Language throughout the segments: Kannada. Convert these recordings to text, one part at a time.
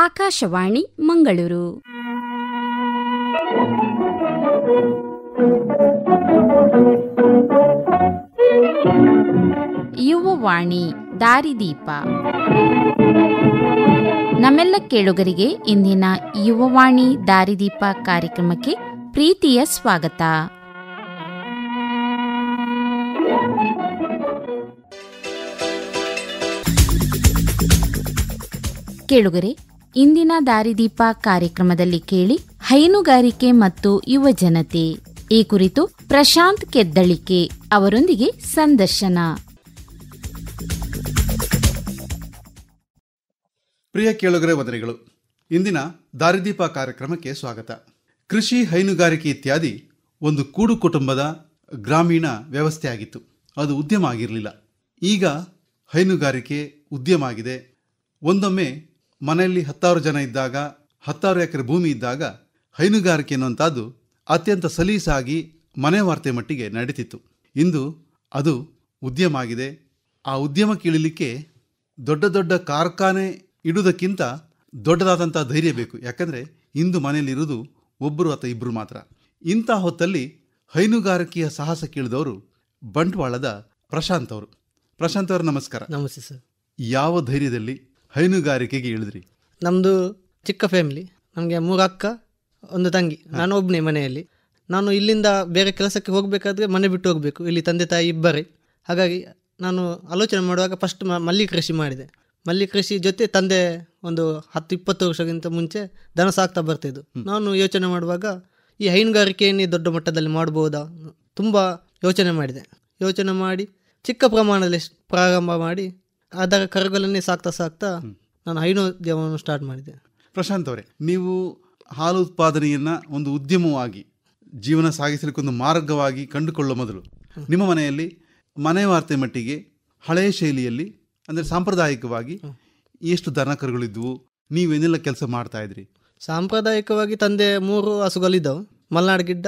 ಆಕಾಶವಾಣಿ ಮಂಗಳೂರು. ಯುವವಾಣಿ ದಾರಿದೀಪ ನಮ್ಮೆಲ್ಲ ಕೇಳುಗರಿಗೆ ಇಂದಿನ ಯುವವಾಣಿ ದಾರಿದೀಪ ಕಾರ್ಯಕ್ರಮಕ್ಕೆ ಪ್ರೀತಿಯ ಸ್ವಾಗತ. ಕೇಳುಗರೆ ಇಂದಿನ ದಾರಿದೀಪ ಕಾರ್ಯಕ್ರಮದಲ್ಲಿ ಕೇಳಿ ಹೈನುಗಾರಿಕೆ ಮತ್ತು ಯುವ ಜನತೆ. ಈ ಕುರಿತು ಪ್ರಶಾಂತ್ ಕೆದ್ದಳಿಕೆ ಅವರೊಂದಿಗೆ ಸಂದರ್ಶನ. ಪ್ರಿಯ ಕೇಳುಗರೆ, ವದನೆಗಳು, ಇಂದಿನ ದಾರಿದೀಪ ಕಾರ್ಯಕ್ರಮಕ್ಕೆ ಸ್ವಾಗತ. ಕೃಷಿ, ಹೈನುಗಾರಿಕೆ ಇತ್ಯಾದಿ ಒಂದು ಕೂಡು ಕುಟುಂಬದ ಗ್ರಾಮೀಣ ವ್ಯವಸ್ಥೆ ಆಗಿತ್ತು ಅದು ಉದ್ಯಮ ಆಗಿರಲಿಲ್ಲ. ಈಗ ಹೈನುಗಾರಿಕೆ ಉದ್ಯಮ ಆಗಿದೆ. ಒಂದೊಮ್ಮೆ ಮನೆಯಲ್ಲಿ ಹತ್ತಾರು ಜನ ಇದ್ದಾಗ ಹತ್ತಾರು ಎಕರೆ ಭೂಮಿ ಇದ್ದಾಗ ಹೈನುಗಾರಿಕೆ ಅನ್ನುವಂಥದ್ದು ಅತ್ಯಂತ ಸಲೀಸಾಗಿ ಮನೆ ವಾರ್ತೆ ಮಟ್ಟಿಗೆ ನಡೀತಿತ್ತು. ಇಂದು ಅದು ಉದ್ಯಮ ಆಗಿದೆ ಆ ಉದ್ಯಮಕ್ಕೆ ಇಳಿಲಿಕ್ಕೆ ದೊಡ್ಡ ದೊಡ್ಡ ಕಾರ್ಖಾನೆ ಇಡುವುದಕ್ಕಿಂತ ದೊಡ್ಡದಾದಂಥ ಧೈರ್ಯ ಬೇಕು. ಯಾಕಂದರೆ ಇಂದು ಮನೆಯಲ್ಲಿರುವುದು ಒಬ್ಬರು ಅಥವಾ ಇಬ್ಬರು ಮಾತ್ರ. ಇಂಥ ಹೊತ್ತಲ್ಲಿ ಹೈನುಗಾರಿಕೆಯ ಸಾಹಸ ಕೇಳಿದವರು ಬಂಟ್ವಾಳದ ಪ್ರಶಾಂತ್ ಅವರು. ಪ್ರಶಾಂತ್ ಅವರು ನಮಸ್ಕಾರ. ನಮಸ್ತೆ ಸರ್. ಯಾವ ಧೈರ್ಯದಲ್ಲಿ ಹೈನುಗಾರಿಕೆಗೆ ಇಳಿದ್ರಿ? ನಮ್ಮದು ಚಿಕ್ಕ ಫ್ಯಾಮಿಲಿ ನಮಗೆ ಮೂರು ಅಕ್ಕ ಒಂದು ತಂಗಿ. ನಾನು ಒಬ್ಬನೇ ಮನೆಯಲ್ಲಿ. ನಾನು ಇಲ್ಲಿಂದ ಬೇರೆ ಕೆಲಸಕ್ಕೆ ಹೋಗಬೇಕಾದ್ರೆ ಮನೆ ಬಿಟ್ಟು ಹೋಗಬೇಕು. ಇಲ್ಲಿ ತಂದೆ ತಾಯಿ ಇಬ್ಬರೇ. ಹಾಗಾಗಿ ನಾನು ಆಲೋಚನೆ ಮಾಡುವಾಗ ಫಸ್ಟ್ ಮಲ್ಲಿ ಕೃಷಿ ಮಾಡಿದೆ. ಮಲ್ಲಿ ಕೃಷಿ ಜೊತೆ ತಂದೆ ಒಂದು ಹತ್ತು ಇಪ್ಪತ್ತು ವರ್ಷಕ್ಕಿಂತ ಮುಂಚೆ ದನ ಸಾಕ್ತಾ ಬರ್ತಿದ್ದು. ನಾನು ಯೋಚನೆ ಮಾಡುವಾಗ ಈ ಹೈನುಗಾರಿಕೆಯನ್ನೇ ದೊಡ್ಡ ಮಟ್ಟದಲ್ಲಿ ಮಾಡ್ಬೋದಾ? ತುಂಬ ಯೋಚನೆ ಮಾಡಿದೆ. ಯೋಚನೆ ಮಾಡಿ ಚಿಕ್ಕ ಪ್ರಮಾಣದಲ್ಲಿ ಪ್ರಾರಂಭ ಮಾಡಿ ಅದರ ಕರುಗಳನ್ನೇ ಸಾಕ್ತಾ ಸಾಕ್ತಾ ನಾನು ಹೈನೋದ್ಯಮವನ್ನು ಸ್ಟಾರ್ಟ್ ಮಾಡಿದೆ. ಪ್ರಶಾಂತ್ ಅವರೇ ನೀವು ಹಾಲು ಉತ್ಪಾದನೆಯನ್ನು ಒಂದು ಉದ್ಯಮವಾಗಿ ಜೀವನ ಸಾಗಿಸಲಿಕ್ಕೆ ಒಂದು ಮಾರ್ಗವಾಗಿ ಕಂಡುಕೊಳ್ಳುವ ಮೊದಲು ನಿಮ್ಮ ಮನೆಯಲ್ಲಿ ಮನೆ ವಾರ್ತೆ ಮಟ್ಟಿಗೆ ಹಳೆಯ ಶೈಲಿಯಲ್ಲಿ ಅಂದರೆ ಸಾಂಪ್ರದಾಯಿಕವಾಗಿ ಎಷ್ಟು ದನ ಕರುಗಳಿದ್ವು ನೀವೇನೆಲ್ಲ ಕೆಲಸ ಮಾಡ್ತಾ ಇದ್ರಿ? ಸಾಂಪ್ರದಾಯಿಕವಾಗಿ ತಂದೆ ಮೂರು ಹಸುಗಳಿದ್ದವು. ಮಲೆನಾಡು ಗಿಡ್ಡ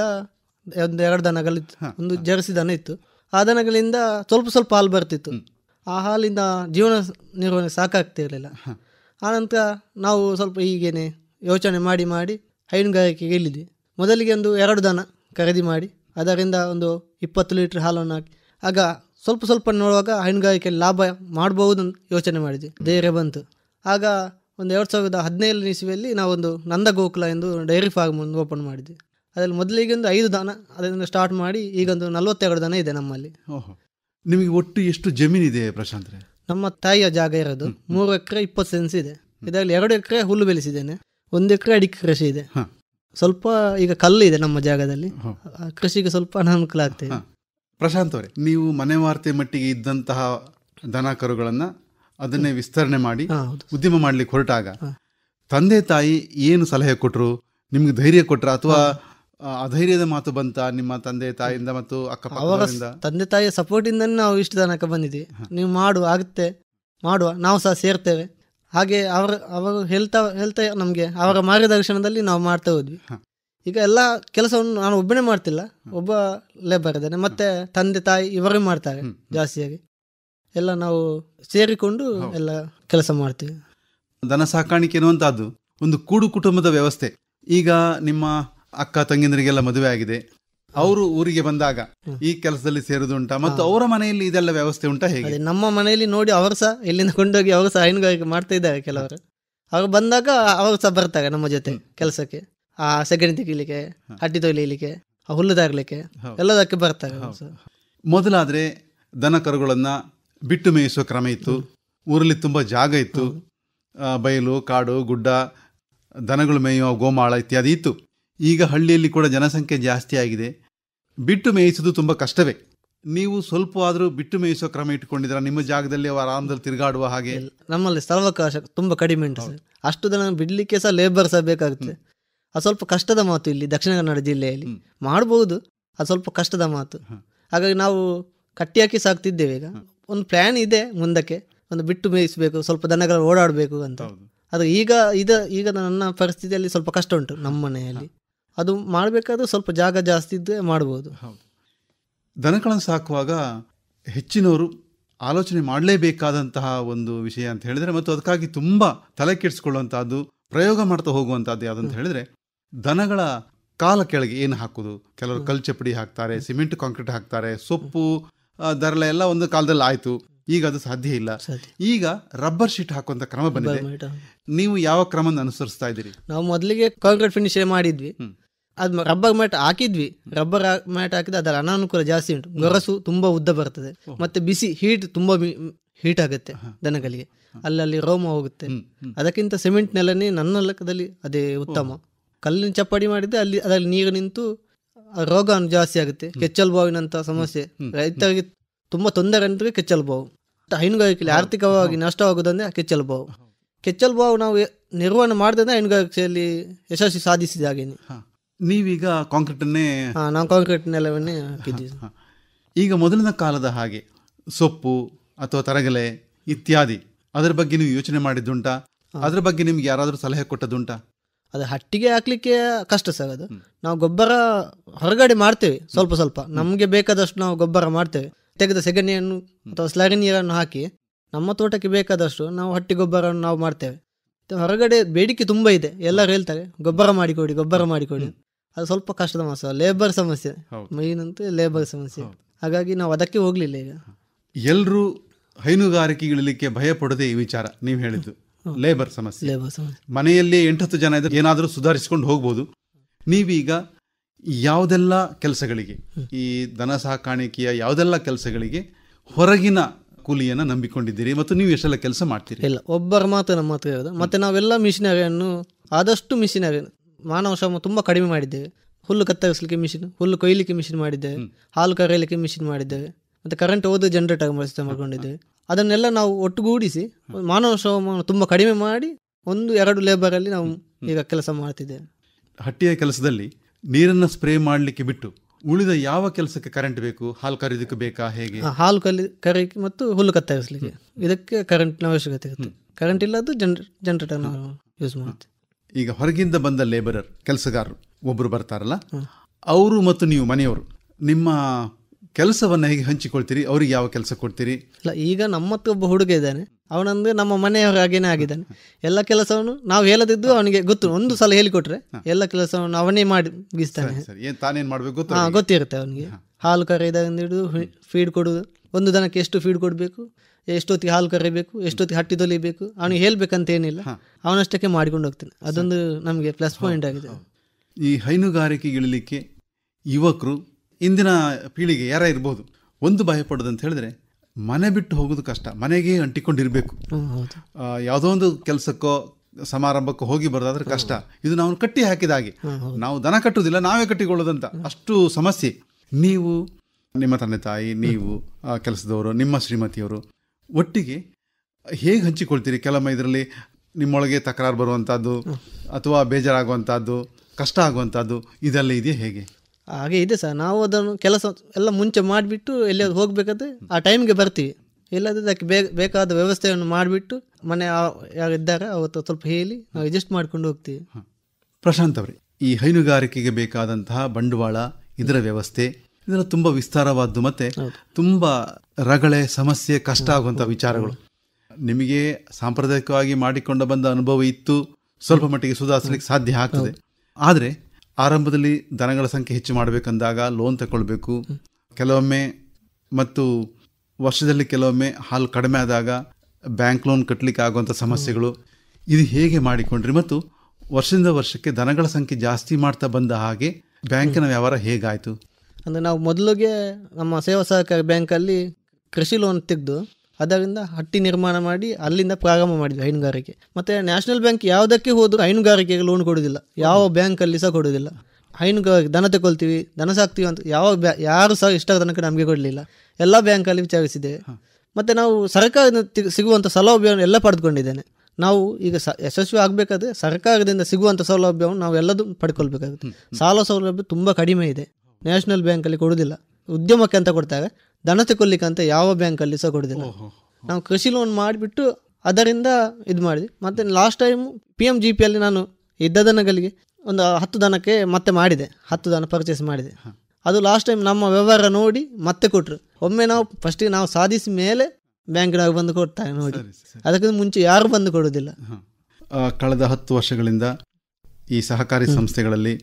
ಒಂದು ಎರಡು ದನಗಳಿತ್ತು. ಒಂದು ಜರ್ಸಿ ದನ ಇತ್ತು. ಆ ದನಗಳಿಂದ ಸ್ವಲ್ಪ ಸ್ವಲ್ಪ ಹಾಲು ಬರ್ತಿತ್ತು. ಆ ಹಾಲಿಂದ ಜೀವನ ನಿರ್ವಹಣೆ ಸಾಕಾಗ್ತಿರಲಿಲ್ಲ ಆನಂತರ ನಾವು ಸ್ವಲ್ಪ ಹೀಗೇನೆ ಯೋಚನೆ ಮಾಡಿ ಮಾಡಿ ಹೈನುಗಾರಿಕೆಗೆ ಇಲ್ಲಿದ್ವಿ ಮೊದಲಿಗೆ ಒಂದು ಎರಡು ದನ ಖರೀದಿ ಮಾಡಿ ಅದರಿಂದ ಒಂದು ಇಪ್ಪತ್ತು ಲೀಟ್ರ್ ಹಾಲನ್ನು ಹಾಕಿ ಆಗ ಸ್ವಲ್ಪ ಸ್ವಲ್ಪ ನೋಡುವಾಗ ಹೈನುಗಾರಿಕೆಯಲ್ಲಿ ಲಾಭ ಮಾಡಬಹುದು ಅಂತ ಯೋಚನೆ ಮಾಡಿದ್ವಿ. ಧೈರ್ಯ ಬಂತು. ಆಗ ಒಂದು ಎರಡು ಸಾವಿರದ ಹದಿನೇಳನೇ ಇಸ್ವಿಯಲ್ಲಿ ನಾವೊಂದು ನಂದ ಗೋಕುಲ ಎಂದು ಡೈರಿ ಫಾರ್ಮ್ ಒಂದು ಓಪನ್ ಮಾಡಿದ್ವಿ. ಅದರಲ್ಲಿ ಮೊದಲಿಗೆ ಒಂದು ಐದು ದನ ಅದರಿಂದ ಸ್ಟಾರ್ಟ್ ಮಾಡಿ ಈಗ ಒಂದು ನಲವತ್ತೆರಡು ದನ ಇದೆ ನಮ್ಮಲ್ಲಿ. ಓಹೋ. ನಿಮಗೆ ಒಟ್ಟು ಎಷ್ಟು ಜಮೀನಿದೆ ಪ್ರಶಾಂತ್ ನಮ್ಮ ತಾಯಿಯ ಜಾಗ ಇರೋದು. ಮೂರು ಎಕರೆ ಇಪ್ಪತ್ತು ಸೆನ್ಸ್ ಇದೆ. ಇದರಲ್ಲಿ ಎರಡು ಎಕರೆ ಹುಲ್ಲು ಬೆಳೆಸಿದ್ದೇನೆ. ಒಂದು ಎಕರೆ ಅಡಿಕೆ ಕೃಷಿ ಇದೆ. ಸ್ವಲ್ಪ ಈಗ ಕಲ್ಲು ಇದೆ ನಮ್ಮ ಜಾಗದಲ್ಲಿ. ಕೃಷಿಗೆ ಸ್ವಲ್ಪ ಅನಾನುಕೂಲ ಆಗ್ತದೆ ಪ್ರಶಾಂತ್ ಅವರೇ ನೀವು ಮನೆ ವಾರ್ತೆ ಮಟ್ಟಿಗೆ ಇದ್ದಂತಹ ದನ ಕರುಗಳನ್ನ ಅದನ್ನೇ ವಿಸ್ತರಣೆ ಮಾಡಿ ಉದ್ಯಮ ಮಾಡ್ಲಿಕ್ಕೆ ಹೊರಟಾಗ ತಂದೆ ತಾಯಿ ಏನು ಸಲಹೆ ಕೊಟ್ಟರು ನಿಮ್ಗೆ ಧೈರ್ಯ ಕೊಟ್ರ? ಅಥವಾ ಅಧೈರ್ಯದ ಮಾತು ಬಂತ ನಿಮ್ಮ ತಂದೆ ತಾಯಿಯಿಂದ ಮತ್ತು ಅಕ್ಕಪಕ್ಕದಿಂದ ತಂದೆ ತಾಯಿಯ ಸಪೋರ್ಟಿಂದನೇ ನಾವು ಇಷ್ಟು ತನಕ ಬಂದಿದ್ದೀವಿ ನೀವು ಮಾಡು ಆಗುತ್ತೆ ಮಾಡುವ ನಾವು ಸಹ ಸೇರ್ತೇವೆ. ಹಾಗೆ ಅವರ ಅವರು ಹೇಳ್ತಾ ಹೇಳ್ತಾ ನಮಗೆ ಅವರ ಮಾರ್ಗದರ್ಶನದಲ್ಲಿ ನಾವು ಮಾಡ್ತಾ ಹೋದ್ವಿ. ಈಗ ಎಲ್ಲ ಕೆಲಸವನ್ನು ನಾನು ಒಬ್ಬನೇ ಮಾಡ್ತಿಲ್ಲ. ಒಬ್ಬ ಲೇಬರ್ ಇದ್ದಾನೆ. ಮತ್ತೆ ತಂದೆ ತಾಯಿ ಇವರೇ ಮಾಡ್ತಾರೆ ಜಾಸ್ತಿಯಾಗಿ. ಎಲ್ಲ ನಾವು ಸೇರಿಕೊಂಡು ಎಲ್ಲ ಕೆಲಸ ಮಾಡ್ತೀವಿ. ದನ ಸಾಕಾಣಿಕೆ ಅನ್ನುವಂಥದ್ದು ಒಂದು ಕೂಡು ಕುಟುಂಬದ ವ್ಯವಸ್ಥೆ. ಈಗ ನಿಮ್ಮ ಅಕ್ಕ ತಂಗಿಂದರಿಗೆಲ್ಲ ಮದುವೆ ಆಗಿದೆ. ಅವರು ಊರಿಗೆ ಬಂದಾಗ ಈ ಕೆಲಸದಲ್ಲಿ ಸೇರುದುಂಟಾ? ಮತ್ತು ಅವರ ಮನೆಯಲ್ಲಿ ಇದೆಲ್ಲ ವ್ಯವಸ್ಥೆ ಉಂಟಾ ಹೇಗೆ? ನಮ್ಮ ಮನೆಯಲ್ಲಿ ನೋಡಿ ಅವರು ಸಹ ಇಲ್ಲಿಂದ ಕೊಂಡೋಗಿ ಅವರು ಸಹ ಹೈನುಗಾರಿಕೆ ಮಾಡ್ತಾ ಇದ್ದಾರೆ ಕೆಲವರು. ಅವರು ಬಂದಾಗ ಅವರು ಸಹ ಬರ್ತಾರೆ ನಮ್ಮ ಜೊತೆ ಕೆಲಸಕ್ಕೆ. ಆ ಸೆಗಣಿ ತೆಗಿಲಿಕ್ಕೆ ಹಟ್ಟಿ ತೊಳಿಲಿಕ್ಕೆ ಆ ಹುಲ್ಲು ತಾಗ್ಲಿಕ್ಕೆ ಎಲ್ಲದಕ್ಕೆ ಬರ್ತಾರೆ ಮೊದಲಾದ್ರೆ ದನ ಕರುಗಳನ್ನ ಬಿಟ್ಟು ಮೇಯಿಸುವ ಕ್ರಮ ಇತ್ತು. ಊರಲ್ಲಿ ತುಂಬಾ ಜಾಗ ಇತ್ತು. ಬಯಲು ಕಾಡು ಗುಡ್ಡ ದನಗಳು ಮೇಯುವ ಗೋಮಾಳ ಇತ್ಯಾದಿ ಇತ್ತು. ಈಗ ಹಳ್ಳಿಯಲ್ಲಿ ಕೂಡ ಜನಸಂಖ್ಯೆ ಜಾಸ್ತಿ ಆಗಿದೆ. ಬಿಟ್ಟು ಮೇಯಿಸೋದು ತುಂಬ ಕಷ್ಟವೇ. ನೀವು ಸ್ವಲ್ಪ ಆದರೂ ಬಿಟ್ಟು ಮೇಯಿಸೋ ಕ್ರಮ ಇಟ್ಟುಕೊಂಡಿದ್ರ ನಿಮ್ಮ ಜಾಗದಲ್ಲಿ ಆರಾಮದಲ್ಲಿ ತಿರುಗಾಡುವ ಹಾಗೆ? ನಮ್ಮಲ್ಲಿ ಸ್ಥಳಾವಕಾಶ ತುಂಬ ಕಡಿಮೆ ಉಂಟು ಸರ್. ಅಷ್ಟು ದಿನ ಬಿಡಲಿಕ್ಕೆ ಸಹ ಲೇಬರ್ ಸಹ ಬೇಕಾಗುತ್ತೆ. ಅದು ಸ್ವಲ್ಪ ಕಷ್ಟದ ಮಾತು ಇಲ್ಲಿ ದಕ್ಷಿಣ ಕನ್ನಡ ಜಿಲ್ಲೆಯಲ್ಲಿ. ಮಾಡಬಹುದು ಅದು ಸ್ವಲ್ಪ ಕಷ್ಟದ ಮಾತು. ಹಾಗಾಗಿ ನಾವು ಕಟ್ಟಿ ಹಾಕಿ ಸಾಕ್ತಿದ್ದೇವೆ ಈಗ. ಒಂದು ಪ್ಲಾನ್ ಇದೆ ಮುಂದಕ್ಕೆ. ಒಂದು ಬಿಟ್ಟು ಮೇಯಿಸಬೇಕು ಸ್ವಲ್ಪ ದನಗಳು ಓಡಾಡಬೇಕು ಅಂತ. ಅದು ಈಗ ಇದ ಈಗ ನನ್ನ ಪರಿಸ್ಥಿತಿಯಲ್ಲಿ ಸ್ವಲ್ಪ ಕಷ್ಟ ಉಂಟು ನಮ್ಮ ಮನೆಯಲ್ಲಿ. ಅದು ಮಾಡಬೇಕಾದ್ರೆ ಸ್ವಲ್ಪ ಜಾಗ ಜಾಸ್ತಿ ಇದ್ದರೆ ಮಾಡ್ಬೋದು. ದನಗಳನ್ನು ಸಾಕುವಾಗ ಹೆಚ್ಚಿನವರು ಆಲೋಚನೆ ಮಾಡಲೇಬೇಕಾದಂತಹ ಒಂದು ವಿಷಯ ಅಂತ ಹೇಳಿದ್ರೆ ಮತ್ತು ಅದಕ್ಕಾಗಿ ತುಂಬ ತಲೆ ಕೆಡಿಸ್ಕೊಳ್ಳುವಂಥದ್ದು ಪ್ರಯೋಗ ಮಾಡ್ತಾ ಹೋಗುವಂಥದ್ದು ಯಾವುದಂತ ಹೇಳಿದ್ರೆ ದನಗಳ ಕಾಲ ಕೆಳಗೆ ಏನು ಹಾಕೋದು? ಕೆಲವರು ಕಲ್ಚಪಡಿ ಹಾಕ್ತಾರೆ ಸಿಮೆಂಟ್ ಕಾಂಕ್ರೀಟ್ ಹಾಕ್ತಾರೆ ಸೊಪ್ಪು ದರಲ ಎಲ್ಲ ಒಂದು ಕಾಲದಲ್ಲಿ ಆಯಿತು. ಈಗ ಅದು ಸಾಧ್ಯ ಇಲ್ಲ. ಈಗ ರಬ್ಬರ್ ಶೀಟ್ ಹಾಕುವಂತ ಕ್ರಮ ಬಂದಿದೆ. ನೀವು ಯಾವ ಕ್ರಮ ಅನುಸರಿಸ್ತಾ ಇದ್ದೀರಿ? ನಾವು ಮೊದಲಿಗೆ ಕಾಂಕ್ರೀಟ್ ಫಿನಿಶ್ ಮಾಡಿದ್ವಿ. ಅದು ರಬ್ಬರ್ ಮ್ಯಾಟ್ ಹಾಕಿದ್ವಿ. ರಬ್ಬರ್ ಮ್ಯಾಟ್ ಹಾಕಿದ್ರೆ ಅದರ ಅನಾನುಕೂಲ ಜಾಸ್ತಿ ಉಂಟು. ಗೊರಸು ತುಂಬಾ ಉದ್ದ ಬರ್ತದೆ. ಮತ್ತೆ ಬಿಸಿ ಹೀಟ್ ತುಂಬಾ ಹೀಟ್ ಆಗುತ್ತೆ ದನಗಳಿಗೆ. ಅಲ್ಲಲ್ಲಿ ರೋಮ ಹೋಗುತ್ತೆ. ಅದಕ್ಕಿಂತ ಸಿಮೆಂಟ್ ನೆಲನೇ ನನ್ನ ಲೆಕ್ಕದಲ್ಲಿ ಅದೇ ಉತ್ತಮ. ಕಲ್ಲಿನ ಚಪ್ಪಡಿ ಮಾಡಿದ್ರೆ ಅಲ್ಲಿ ಅದರಲ್ಲಿ ನೀರು ನಿಂತು ರೋಗ ಜಾಸ್ತಿ ಆಗುತ್ತೆ. ಕೆಚ್ಚಲ್ ಬಾವಿನಂತ ಸಮಸ್ಯೆ. ರೈತರಿಗೆ ತುಂಬಾ ತೊಂದರೆ ಅಂದ್ರೆ ಕೆಚ್ಚಲ್ ಬಾವು. ಹೈನುಗಾರಿಕೆಯಲ್ಲಿ ಆರ್ಥಿಕವಾಗಿ ನಷ್ಟವಾಗುವುದಂದ್ರೆ ಕೆಚ್ಚಲ್ ಬಾವು. ಕೆಚ್ಚಲ್ ಬಾವು ನಾವು ನಿರ್ವಹಣೆ ಮಾಡಿದ್ರೆ ಹೈನುಗಾರಿಕೆಯಲ್ಲಿ ಯಶಸ್ವಿ ಸಾಧಿಸಿದ ಹಾಗೇನೆ. ನೀವೀಗ ಕಾಂಕ್ರೀಟನ್ನೇ ನಾವು ಕಾಂಕ್ರೀಟ್ ನೆಲವನ್ನೇ ಹಾಕಿದ್ವಿ ಈಗ ಮೊದಲಿನ ಕಾಲದ ಹಾಗೆ ಸೊಪ್ಪು ಅಥವಾ ತರಗಲೆ ಇತ್ಯಾದಿ ಅದರ ಬಗ್ಗೆ ನೀವು ಯೋಚನೆ ಮಾಡಿದ್ದುಂಟಾ? ಅದ್ರ ಬಗ್ಗೆ ನಿಮ್ಗೆ ಯಾರಾದರೂ ಸಲಹೆ ಕೊಟ್ಟದುಂಟಾ ಅದು ಹಟ್ಟಿಗೆ ಹಾಕ್ಲಿಕ್ಕೆ ಕಷ್ಟ ಸರ್ ಅದು. ನಾವು ಗೊಬ್ಬರ ಹೊರಗಡೆ ಮಾಡ್ತೇವೆ ಸ್ವಲ್ಪ ಸ್ವಲ್ಪ. ನಮಗೆ ಬೇಕಾದಷ್ಟು ನಾವು ಗೊಬ್ಬರ ಮಾಡ್ತೇವೆ. ತೆಗೆದ ಸೆಗಣಿಯನ್ನು ಅಥವಾ ಸ್ಲರಿ ನೀರನ್ನು ಹಾಕಿ ನಮ್ಮ ತೋಟಕ್ಕೆ ಬೇಕಾದಷ್ಟು ನಾವು ಹಟ್ಟಿ ಗೊಬ್ಬರವನ್ನು ನಾವು ಮಾಡ್ತೇವೆ. ಹೊರಗಡೆ ಬೇಡಿಕೆ ತುಂಬ ಇದೆ. ಎಲ್ಲರೂ ಹೇಳ್ತಾರೆ ಗೊಬ್ಬರ ಮಾಡಿಕೊಡಿ ಗೊಬ್ಬರ ಮಾಡಿಕೊಡಿ. ಅದು ಸ್ವಲ್ಪ ಕಷ್ಟದ ಮಾಸ ಲೇಬರ್ ಸಮಸ್ಯೆ. ಮೇನ್ ಅಂತ ಲೇಬರ್ ಸಮಸ್ಯೆ. ಹಾಗಾಗಿ ನಾವು ಅದಕ್ಕೆ ಹೋಗ್ಲಿಲ್ಲ ಈಗ. ಎಲ್ಲರೂ ಹೈನುಗಾರಿಕೆಗಳಿಲಿಕ್ಕೆ ಭಯ ಪಡದೆ ಈ ವಿಚಾರ ನೀವು ಹೇಳಿದ್ದು. ಲೇಬರ್ ಸಮಸ್ಯೆ. ಲೇಬರ್ ಸಮಸ್ಯೆ. ಮನೆಯಲ್ಲಿ ಎಂಟತ್ತು ಜನ ಇದ್ರೆ ಏನಾದರೂ ಸುಧಾರಿಸಿಕೊಂಡು ಹೋಗ್ಬೋದು. ನೀವೀಗ ಯಾವುದೆಲ್ಲ ಕೆಲಸಗಳಿಗೆ ಈ ದನ ಸಾಕಾಣಿಕೆಯ ಯಾವುದೆಲ್ಲ ಕೆಲಸಗಳಿಗೆ ಹೊರಗಿನ ಕೂಲಿಯನ್ನು ನಂಬಿಕೊಂಡಿದ್ದೀರಿ ಮತ್ತು ನೀವು ಎಷ್ಟೆಲ್ಲ ಕೆಲಸ ಮಾಡ್ತೀರಿ? ಇಲ್ಲ ಒಬ್ಬರು ಮಾತ್ರ ನಮ್ಮ ಹತ್ರ ಇರೋದು. ಮತ್ತೆ ನಾವೆಲ್ಲ ಮಿಷಿನರಿಯನ್ನು ಆದಷ್ಟು ಮಿಷಿನರಿ ಮಾನವ ಶ್ರಮ ತುಂಬಾ ಕಡಿಮೆ ಮಾಡಿದ್ದೇವೆ. ಹುಲ್ಲು ಕತ್ತರಿಸಲಿಕ್ಕೆ ಮಿಷಿನ್ ಹುಲ್ಲು ಕೊಯ್ಲಿಕ್ಕೆ ಮಿಷಿನ್ ಮಾಡಿದ್ದೇವೆ. ಹಾಲು ಕರೆಯಲಿಕ್ಕೆ ಮಿಷಿನ್ ಮಾಡಿದ್ದೇವೆ. ಮತ್ತೆ ಕರೆಂಟ್ ಹೋದ ಜನರೇಟರ್ ವ್ಯವಸ್ಥೆ ಮಾಡ್ಕೊಂಡಿದ್ದೇವೆ. ಅದನ್ನೆಲ್ಲ ನಾವು ಒಟ್ಟುಗೂಡಿಸಿ ಮಾನವ ಶ್ರಮವನ್ನು ತುಂಬಾ ಕಡಿಮೆ ಮಾಡಿ ಒಂದು ಎರಡು ಲೇಬರ್ ಅಲ್ಲಿ ನಾವು ಈಗ ಕೆಲಸ ಮಾಡ್ತಿದ್ದೇವೆ. ಹಟ್ಟಿಯ ಕೆಲಸದಲ್ಲಿ ನೀರನ್ನು ಸ್ಪ್ರೇ ಮಾಡಲಿಕ್ಕೆ ಬಿಟ್ಟು ಉಳಿದ ಯಾವ ಕೆಲಸಕ್ಕೆ ಕರೆಂಟ್ ಬೇಕು ಹಾಲು ಕರೆಯೋದಕ್ಕೆ ಬೇಕಾ ಹೇಗೆ? ಹಾಲು ಕಲಿ ಕರೆಯಕ್ಕೆ ಮತ್ತು ಹುಲ್ಲು ಕತ್ತರಿಸಲಿಕ್ಕೆ. ಇದಕ್ಕೆ ಕರೆಂಟ್ನ ಅವಶ್ಯಕತೆ ಇರುತ್ತೆ. ಕರೆಂಟ್ ಇಲ್ಲದ್ದು ಜನ ಜನರೇಟರ್ ನಾವು ಯೂಸ್ ಮಾಡ್ತೀವಿ. ಈಗ ಹೊರಗಿಂದ ಬಂದ ಲೇಬರರ್ ಕೆಲಸಗಾರರು ಒಬ್ಬರು ಬರ್ತಾರಲ್ಲ ಅವರು ಮತ್ತು ನೀವು ಮನೆಯವರು ನಿಮ್ಮ ಕೆಲಸವನ್ನು ಹೇಗೆ ಹಂಚಿಕೊಳ್ತೀರಿ? ಅವ್ರಿಗೆ ಯಾವ ಕೆಲಸ ಕೊಡ್ತೀರಿ? ಇಲ್ಲ ಈಗ ನಮ್ಮತ್ತು ಒಬ್ಬ ಹುಡುಗ ಇದ್ದಾನೆ. ಅವನಂದ್ರೆ ನಮ್ಮ ಮನೆಯವರ ಹಾಗೇನೆ ಆಗಿದ್ದಾನೆ. ಎಲ್ಲ ಕೆಲಸವನ್ನು ನಾವು ಹೇಳದಿದ್ದು ಅವನಿಗೆ ಗೊತ್ತು. ಒಂದು ಸಲ ಹೇಳಿಕೊಟ್ರೆ ಎಲ್ಲ ಕೆಲಸವನ್ನು ಅವನೇ ಮಾಡಿ ಮುಗಿಸ್ತಾನೆ. ತಾನೇನು ಮಾಡಬೇಕು ಗೊತ್ತಿರುತ್ತೆ ಅವನಿಗೆ. ಹಾಲು ಕರೆಯೋದಿಂದ ಹಿಡಿದು ಫೀಡ್ ಕೊಡುವುದು. ಒಂದು ದನಕ್ಕೆ ಎಷ್ಟು ಫೀಡ್ ಕೊಡಬೇಕು? ಎಷ್ಟೊತ್ತಿಗೆ ಹಾಲು ಕರಿಬೇಕು ಎಷ್ಟೊತ್ತಿಗೆ ಹಟ್ಟಿ ತೊಲಿಬೇಕು ಅವನಿಗೆ ಹೇಳ್ಬೇಕಂತ ಏನಿಲ್ಲ. ಅವನಷ್ಟಕ್ಕೆ ಮಾಡಿಕೊಂಡು ಹೋಗ್ತಾನೆ. ಅದೊಂದು ನಮಗೆ ಪ್ಲಸ್ ಪಾಯಿಂಟ್ ಆಗಿದೆ. ಈ ಹೈನುಗಾರಿಕೆ ಇಳಲಿಕ್ಕೆ ಯುವಕರು ಇಂದಿನ ಪೀಳಿಗೆ ಯಾರ ಇರ್ಬೋದು? ಒಂದು ಭಯ ಅಂತ ಹೇಳಿದ್ರೆ ಮನೆ ಬಿಟ್ಟು ಹೋಗೋದು ಕಷ್ಟ. ಮನೆಗೆ ಅಂಟಿಕೊಂಡಿರಬೇಕು. ಯಾವುದೋ ಒಂದು ಕೆಲಸಕ್ಕೋ ಸಮಾರಂಭಕ್ಕೋ ಹೋಗಿ ಬರೋದಾದ್ರೆ ಕಷ್ಟ. ಇದು ನಾವು ಕಟ್ಟಿ ಹಾಕಿದ ಹಾಗೆ. ನಾವು ದನ ಕಟ್ಟುವುದಿಲ್ಲ ನಾವೇ ಕಟ್ಟಿಕೊಳ್ಳೋದಂತ. ಅಷ್ಟು ಸಮಸ್ಯೆ. ನೀವು ನಿಮ್ಮ ತಂದೆ ತಾಯಿ ನೀವು ಆ ಕೆಲಸದವರು ನಿಮ್ಮ ಶ್ರೀಮತಿಯವರು ಒಟ್ಟಿಗೆ ಹೇಗೆ ಹಂಚಿಕೊಳ್ತೀರಿ? ಕೆಲವೊಮ್ಮೆ ಇದರಲ್ಲಿ ನಿಮ್ಮೊಳಗೆ ತಕರಾರು ಬರುವಂಥದ್ದು ಅಥವಾ ಬೇಜಾರಾಗುವಂಥದ್ದು ಕಷ್ಟ ಆಗುವಂಥದ್ದು ಇದೆಲ್ಲ ಇದೆಯಾ ಹೇಗೆ? ಹಾಗೆ ಇದೆ ಸರ್. ನಾವು ಅದನ್ನು ಕೆಲಸ ಎಲ್ಲ ಮುಂಚೆ ಮಾಡಿಬಿಟ್ಟು ಎಲ್ಲಿ ಹೋಗಬೇಕಾದ್ರೆ ಆ ಟೈಮ್ಗೆ ಬರ್ತೀವಿ. ಇಲ್ಲದ್ರೆ ಅದಕ್ಕೆ ಬೇಗ ಬೇಕಾದ ವ್ಯವಸ್ಥೆಯನ್ನು ಮಾಡಿಬಿಟ್ಟು ಮನೆ ಇದ್ದಾಗ ಅವತ್ತು ಸ್ವಲ್ಪ ಹೇಳಿ ನಾವು ಅಡ್ಜಸ್ಟ್ ಮಾಡ್ಕೊಂಡು ಹೋಗ್ತೀವಿ. ಪ್ರಶಾಂತ್ ಅವರೇ ಈ ಹೈನುಗಾರಿಕೆಗೆ ಬೇಕಾದಂತಹ ಬಂಡವಾಳ ಇದರ ವ್ಯವಸ್ಥೆ ಇದೆಲ್ಲ ತುಂಬಾ ವಿಸ್ತಾರವಾದ್ದು ಮತ್ತೆ ತುಂಬಾ ರಗಳೆ ಸಮಸ್ಯೆ ಕಷ್ಟ ಆಗುವಂಥ ವಿಚಾರಗಳು. ನಿಮಗೆ ಸಾಂಪ್ರದಾಯಿಕವಾಗಿ ಮಾಡಿಕೊಂಡು ಬಂದ ಅನುಭವ ಇತ್ತು. ಸ್ವಲ್ಪ ಮಟ್ಟಿಗೆ ಸುಧಾರಿಸಲಿಕ್ಕೆ ಸಾಧ್ಯ ಆಗ್ತದೆ. ಆದರೆ ಆರಂಭದಲ್ಲಿ ದನಗಳ ಸಂಖ್ಯೆ ಹೆಚ್ಚು ಮಾಡಬೇಕಂದಾಗ ಲೋನ್ ತಗೊಳ್ಬೇಕು. ಕೆಲವೊಮ್ಮೆ ಮತ್ತು ವರ್ಷದಲ್ಲಿ ಕೆಲವೊಮ್ಮೆ ಹಾಲು ಕಡಿಮೆ ಆದಾಗ ಬ್ಯಾಂಕ್ ಲೋನ್ ಕಟ್ಟಲಿಕ್ಕೆ ಆಗುವಂಥ ಸಮಸ್ಯೆಗಳು. ಇದು ಹೇಗೆ ಮಾಡಿಕೊಂಡ್ರಿ? ಮತ್ತು ವರ್ಷದಿಂದ ವರ್ಷಕ್ಕೆ ದನಗಳ ಸಂಖ್ಯೆ ಜಾಸ್ತಿ ಮಾಡ್ತಾ ಬಂದ ಹಾಗೆ ಬ್ಯಾಂಕಿನ ವ್ಯವಹಾರ ಹೇಗಾಯಿತು? ಅಂದರೆ ನಾವು ಮೊದಲಿಗೆ ನಮ್ಮ ಸೇವಾ ಸಹಕಾರಿ ಬ್ಯಾಂಕಲ್ಲಿ ಕೃಷಿ ಲೋನ್ ತೆಗೆದು ಅದರಿಂದ ಹಟ್ಟಿ ನಿರ್ಮಾಣ ಮಾಡಿ ಅಲ್ಲಿಂದ ಪ್ರಾರಂಭ ಮಾಡಿದ್ವಿ ಹೈನುಗಾರಿಕೆ. ಮತ್ತು ನ್ಯಾಷನಲ್ ಬ್ಯಾಂಕ್ ಯಾವುದಕ್ಕೆ ಹೋದರೂ ಹೈನುಗಾರಿಕೆಗೆ ಲೋನ್ ಕೊಡೋದಿಲ್ಲ. ಯಾವ ಬ್ಯಾಂಕಲ್ಲಿ ಸಹ ಕೊಡೋದಿಲ್ಲ. ಹೈನುಗಾರಿಕೆ ದನ ತಗೊಳ್ತೀವಿ ದನ ಸಾಕ್ತೀವಿ ಅಂತ ಯಾವ ಬ್ಯಾ ಯಾರು ಸಹ ಇಷ್ಟ ತನಕ ನಮಗೆ ಕೊಡಲಿಲ್ಲ. ಎಲ್ಲ ಬ್ಯಾಂಕಲ್ಲಿ ವಿಚಾರಿಸಿದೆ. ಮತ್ತು ನಾವು ಸರ್ಕಾರದಿಂದ ಸಿಗುವಂಥ ಸೌಲಭ್ಯವನ್ನು ಎಲ್ಲ ಪಡೆದುಕೊಂಡಿದ್ದೇನೆ. ನಾವು ಈಗ ಸ ಯಶಸ್ವಿ ಆಗಬೇಕಾದ್ರೆ ಸರ್ಕಾರದಿಂದ ಸಿಗುವಂಥ ಸೌಲಭ್ಯವನ್ನು ನಾವು ಎಲ್ಲದೂ ಪಡ್ಕೊಳ್ಬೇಕಾಗುತ್ತೆ. ಸಾಲ ಸೌಲಭ್ಯ ತುಂಬ ಕಡಿಮೆ ಇದೆ. ನ್ಯಾಷನಲ್ ಬ್ಯಾಂಕಲ್ಲಿ ಕೊಡುವುದಿಲ್ಲ ಉದ್ಯಮಕ್ಕೆ ಅಂತ ಕೊಡ್ತಾರೆ. ದನ ತಗೊಳ್ಲಿಕ್ಕೆ ಅಂತ ಯಾವ ಬ್ಯಾಂಕಲ್ಲಿ ಸಹ ಕೊಡುವುದಿಲ್ಲ ನಾವು ಕೃಷಿ ಲೋನ್ ಮಾಡಿಬಿಟ್ಟು ಅದರಿಂದ ಇದು ಮಾಡಿದ್ವಿ. ಮತ್ತೆ last time P M G ಪಿಯಲ್ಲಿ ನಾನು ಇದ್ದ ದನಗಳಿಗೆ ಒಂದು ಹತ್ತು ದನಕ್ಕೆ ಮತ್ತೆ ಮಾಡಿದೆ. ಹತ್ತು ದನ ಪರ್ಚೇಸ್ ಮಾಡಿದೆ. ಅದು ಲಾಸ್ಟ್ ಟೈಮ್ ನಮ್ಮ ವ್ಯವಹಾರ ನೋಡಿ ಮತ್ತೆ ಕೊಟ್ಟರು ಒಮ್ಮೆ ನಾವು ಫಸ್ಟಿಗೆ ನಾವು ಸಾಧಿಸಿದ ಮೇಲೆ ಬ್ಯಾಂಕ್ನಾಗ ಬಂದು ಕೊಡ್ತಾರೆ ನೋಡಿ. ಅದಕ್ಕಿಂತ ಮುಂಚೆ ಯಾರು ಬಂದು ಕೊಡುವುದಿಲ್ಲ ಕಳೆದ ಹತ್ತು ವರ್ಷಗಳಿಂದ ಈ ಸಹಕಾರಿ ಸಂಸ್ಥೆಗಳಲ್ಲಿ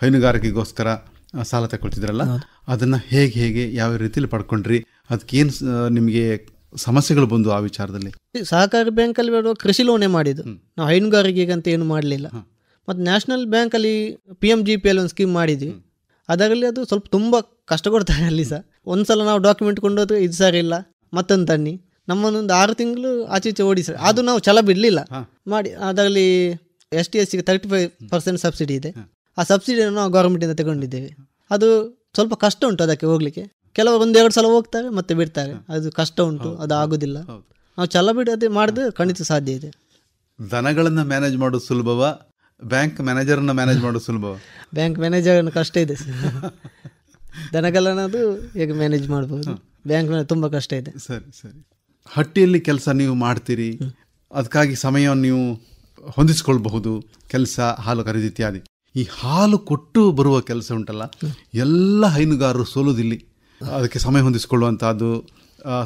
ಹೈನುಗಾರಿಕೆಗೋಸ್ಕರ ಸಾಲ ತಗೊಳ್ತಿದ್ರಲ್ಲ? ಅದನ್ನ ಹೇಗೆ ಹೇಗೆ ಯಾವ ರೀತಿಯಲ್ಲಿ ಪಡ್ಕೊಂಡ್ರಿ? ಅದಕ್ಕೇನು ನಿಮಗೆ ಸಮಸ್ಯೆಗಳು ಬಂದು ಆ ವಿಚಾರದಲ್ಲಿ? ಸಹಕಾರಿ ಬ್ಯಾಂಕಲ್ಲಿ ಬರುವ ಕೃಷಿ ಲೋನೇ ಮಾಡಿದ್ದು. ನಾವು ಹೈನುಗಾರಿಕೆಗಂತ ಅಂತ ಏನು ಮಾಡಲಿಲ್ಲ. ಮತ್ತು ನ್ಯಾಷನಲ್ ಬ್ಯಾಂಕಲ್ಲಿ P M G P L ಒಂದು ಸ್ಕೀಮ್ ಮಾಡಿದ್ವಿ. ಅದರಲ್ಲಿ ಅದು ಸ್ವಲ್ಪ ತುಂಬ ಕಷ್ಟ ಕೊಡ್ತಾರೆ ಅಲ್ಲಿ ಸಹ. ಒಂದ್ಸಲ ನಾವು ಡಾಕ್ಯುಮೆಂಟ್ ಕೊಂಡೋದ್ರೆ ಇದು ಸರಿ ಇಲ್ಲ ಮತ್ತೊಂದು ತನ್ನಿ. ನಮ್ಮನ್ನೊಂದು ಆರು ತಿಂಗಳು ಆಚೆ ಈಚೆ ಅದು ನಾವು ಛಲ ಬಿಡಲಿಲ್ಲ. ಮಾಡಿ ಅದರಲ್ಲಿ ಎಸ್ ಟಿ ಎಸ್ ಸಿಗೆ ತರ್ಟಿ ಫೈವ್ ಪರ್ಸೆಂಟ್ ಸಬ್ಸಿಡಿ ಇದೆ. ಆ ಸಬ್ಸಿಡಿಯನ್ನು ನಾವು ಗೌರ್ಮೆಂಟಿಂದ ತಗೊಂಡಿದ್ದೇವೆ. ಅದು ಸ್ವಲ್ಪ ಕಷ್ಟ ಉಂಟು ಅದಕ್ಕೆ ಹೋಗ್ಲಿಕ್ಕೆ. ಕೆಲವರು ಒಂದೆರಡು ಸಲ ಹೋಗ್ತಾರೆ ಮತ್ತೆ ಬಿಡ್ತಾರೆ. ಅದು ಕಷ್ಟ ಉಂಟು ಅದು ಆಗೋದಿಲ್ಲ. ನಾವು ಛಲ ಬಿಡದೆ ಮಾಡಿದ್ರೆ ಖಂಡಿತ ಸಾಧ್ಯ ಇದೆ. ದನಗಳನ್ನು ಮ್ಯಾನೇಜ್ ಮಾಡೋದು ಸುಲಭವ ಬ್ಯಾಂಕ್ ಮ್ಯಾನೇಜರ್ನ ಮ್ಯಾನೇಜ್ ಮಾಡೋದು ಸುಲಭವ? ಬ್ಯಾಂಕ್ ಮ್ಯಾನೇಜರ್ ಕಷ್ಟ ಇದೆ. ದನಗಳನ್ನದು ಹೇಗೆ ಮ್ಯಾನೇಜ್ ಮಾಡ್ಬೋದು? ಬ್ಯಾಂಕ್ ತುಂಬ ಕಷ್ಟ ಇದೆ. ಸರಿ ಸರಿ. ಹಟ್ಟಿಯಲ್ಲಿ ಕೆಲಸ ನೀವು ಮಾಡ್ತೀರಿ ಅದಕ್ಕಾಗಿ ಸಮಯವನ್ನು ನೀವು ಹೊಂದಿಸ್ಕೊಳ್ಬಹುದು ಕೆಲಸ ಹಾಲು ಖರೀದಿ ಇತ್ಯಾದಿ. ಈ ಹಾಲು ಕೊಟ್ಟು ಬರುವ ಕೆಲಸ ಉಂಟಲ್ಲ ಎಲ್ಲ ಹೈನುಗಾರರು ಸೋಲೋದಿಲ್ಲಿ. ಅದಕ್ಕೆ ಸಮಯ ಹೊಂದಿಸಿಕೊಳ್ಳುವಂಥದ್ದು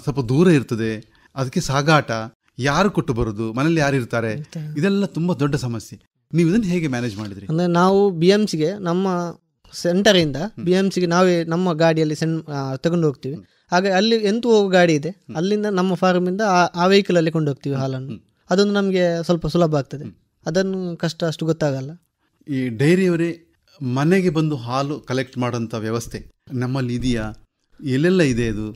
ಸ್ವಲ್ಪ ದೂರ ಇರ್ತದೆ. ಅದಕ್ಕೆ ಸಾಗಾಟ ಯಾರು ಕೊಟ್ಟು ಬರೋದು ಮನೇಲಿ ಯಾರು ಇರ್ತಾರೆ ಇದೆಲ್ಲ ತುಂಬ ದೊಡ್ಡ ಸಮಸ್ಯೆ. ನೀವು ಇದನ್ನು ಹೇಗೆ ಮ್ಯಾನೇಜ್ ಮಾಡಿದ್ರಿ? ಅಂದರೆ ನಾವು ಬಿ ಎಂ ಸಿಗೆ ನಮ್ಮ ಸೆಂಟರಿಂದ ಬಿ ಎಂ ಸಿಗೆ ನಾವೇ ನಮ್ಮ ಗಾಡಿಯಲ್ಲಿ ಸೆಂಡ್ ತಗೊಂಡು ಹೋಗ್ತೀವಿ. ಹಾಗೆ ಅಲ್ಲಿ ಎಂತೂ ಹೋಗೋ ಗಾಡಿ ಇದೆ. ಅಲ್ಲಿಂದ ನಮ್ಮ ಫಾರ್ಮಿಂದ ಆ- ಆ ವೆಹಿಕಲ್ ಅಲ್ಲಿ ಕೊಂಡು ಹೋಗ್ತೀವಿ ಹಾಲನ್ನು. ಅದೊಂದು ನಮಗೆ ಸ್ವಲ್ಪ ಸುಲಭ ಆಗ್ತದೆ. ಅದನ್ನು ಕಷ್ಟ ಅಷ್ಟು ಗೊತ್ತಾಗಲ್ಲ. ಈ ಡೈರಿಯವರೇ ಮನೆಗೆ ಬಂದು ಹಾಲು ಕಲೆಕ್ಟ್ ಮಾಡೋಂಥ ವ್ಯವಸ್ಥೆ ನಮ್ಮಲ್ಲಿ ಇದೆಯಾ? ಎಲ್ಲೆಲ್ಲ ಇದೆ ಅದು?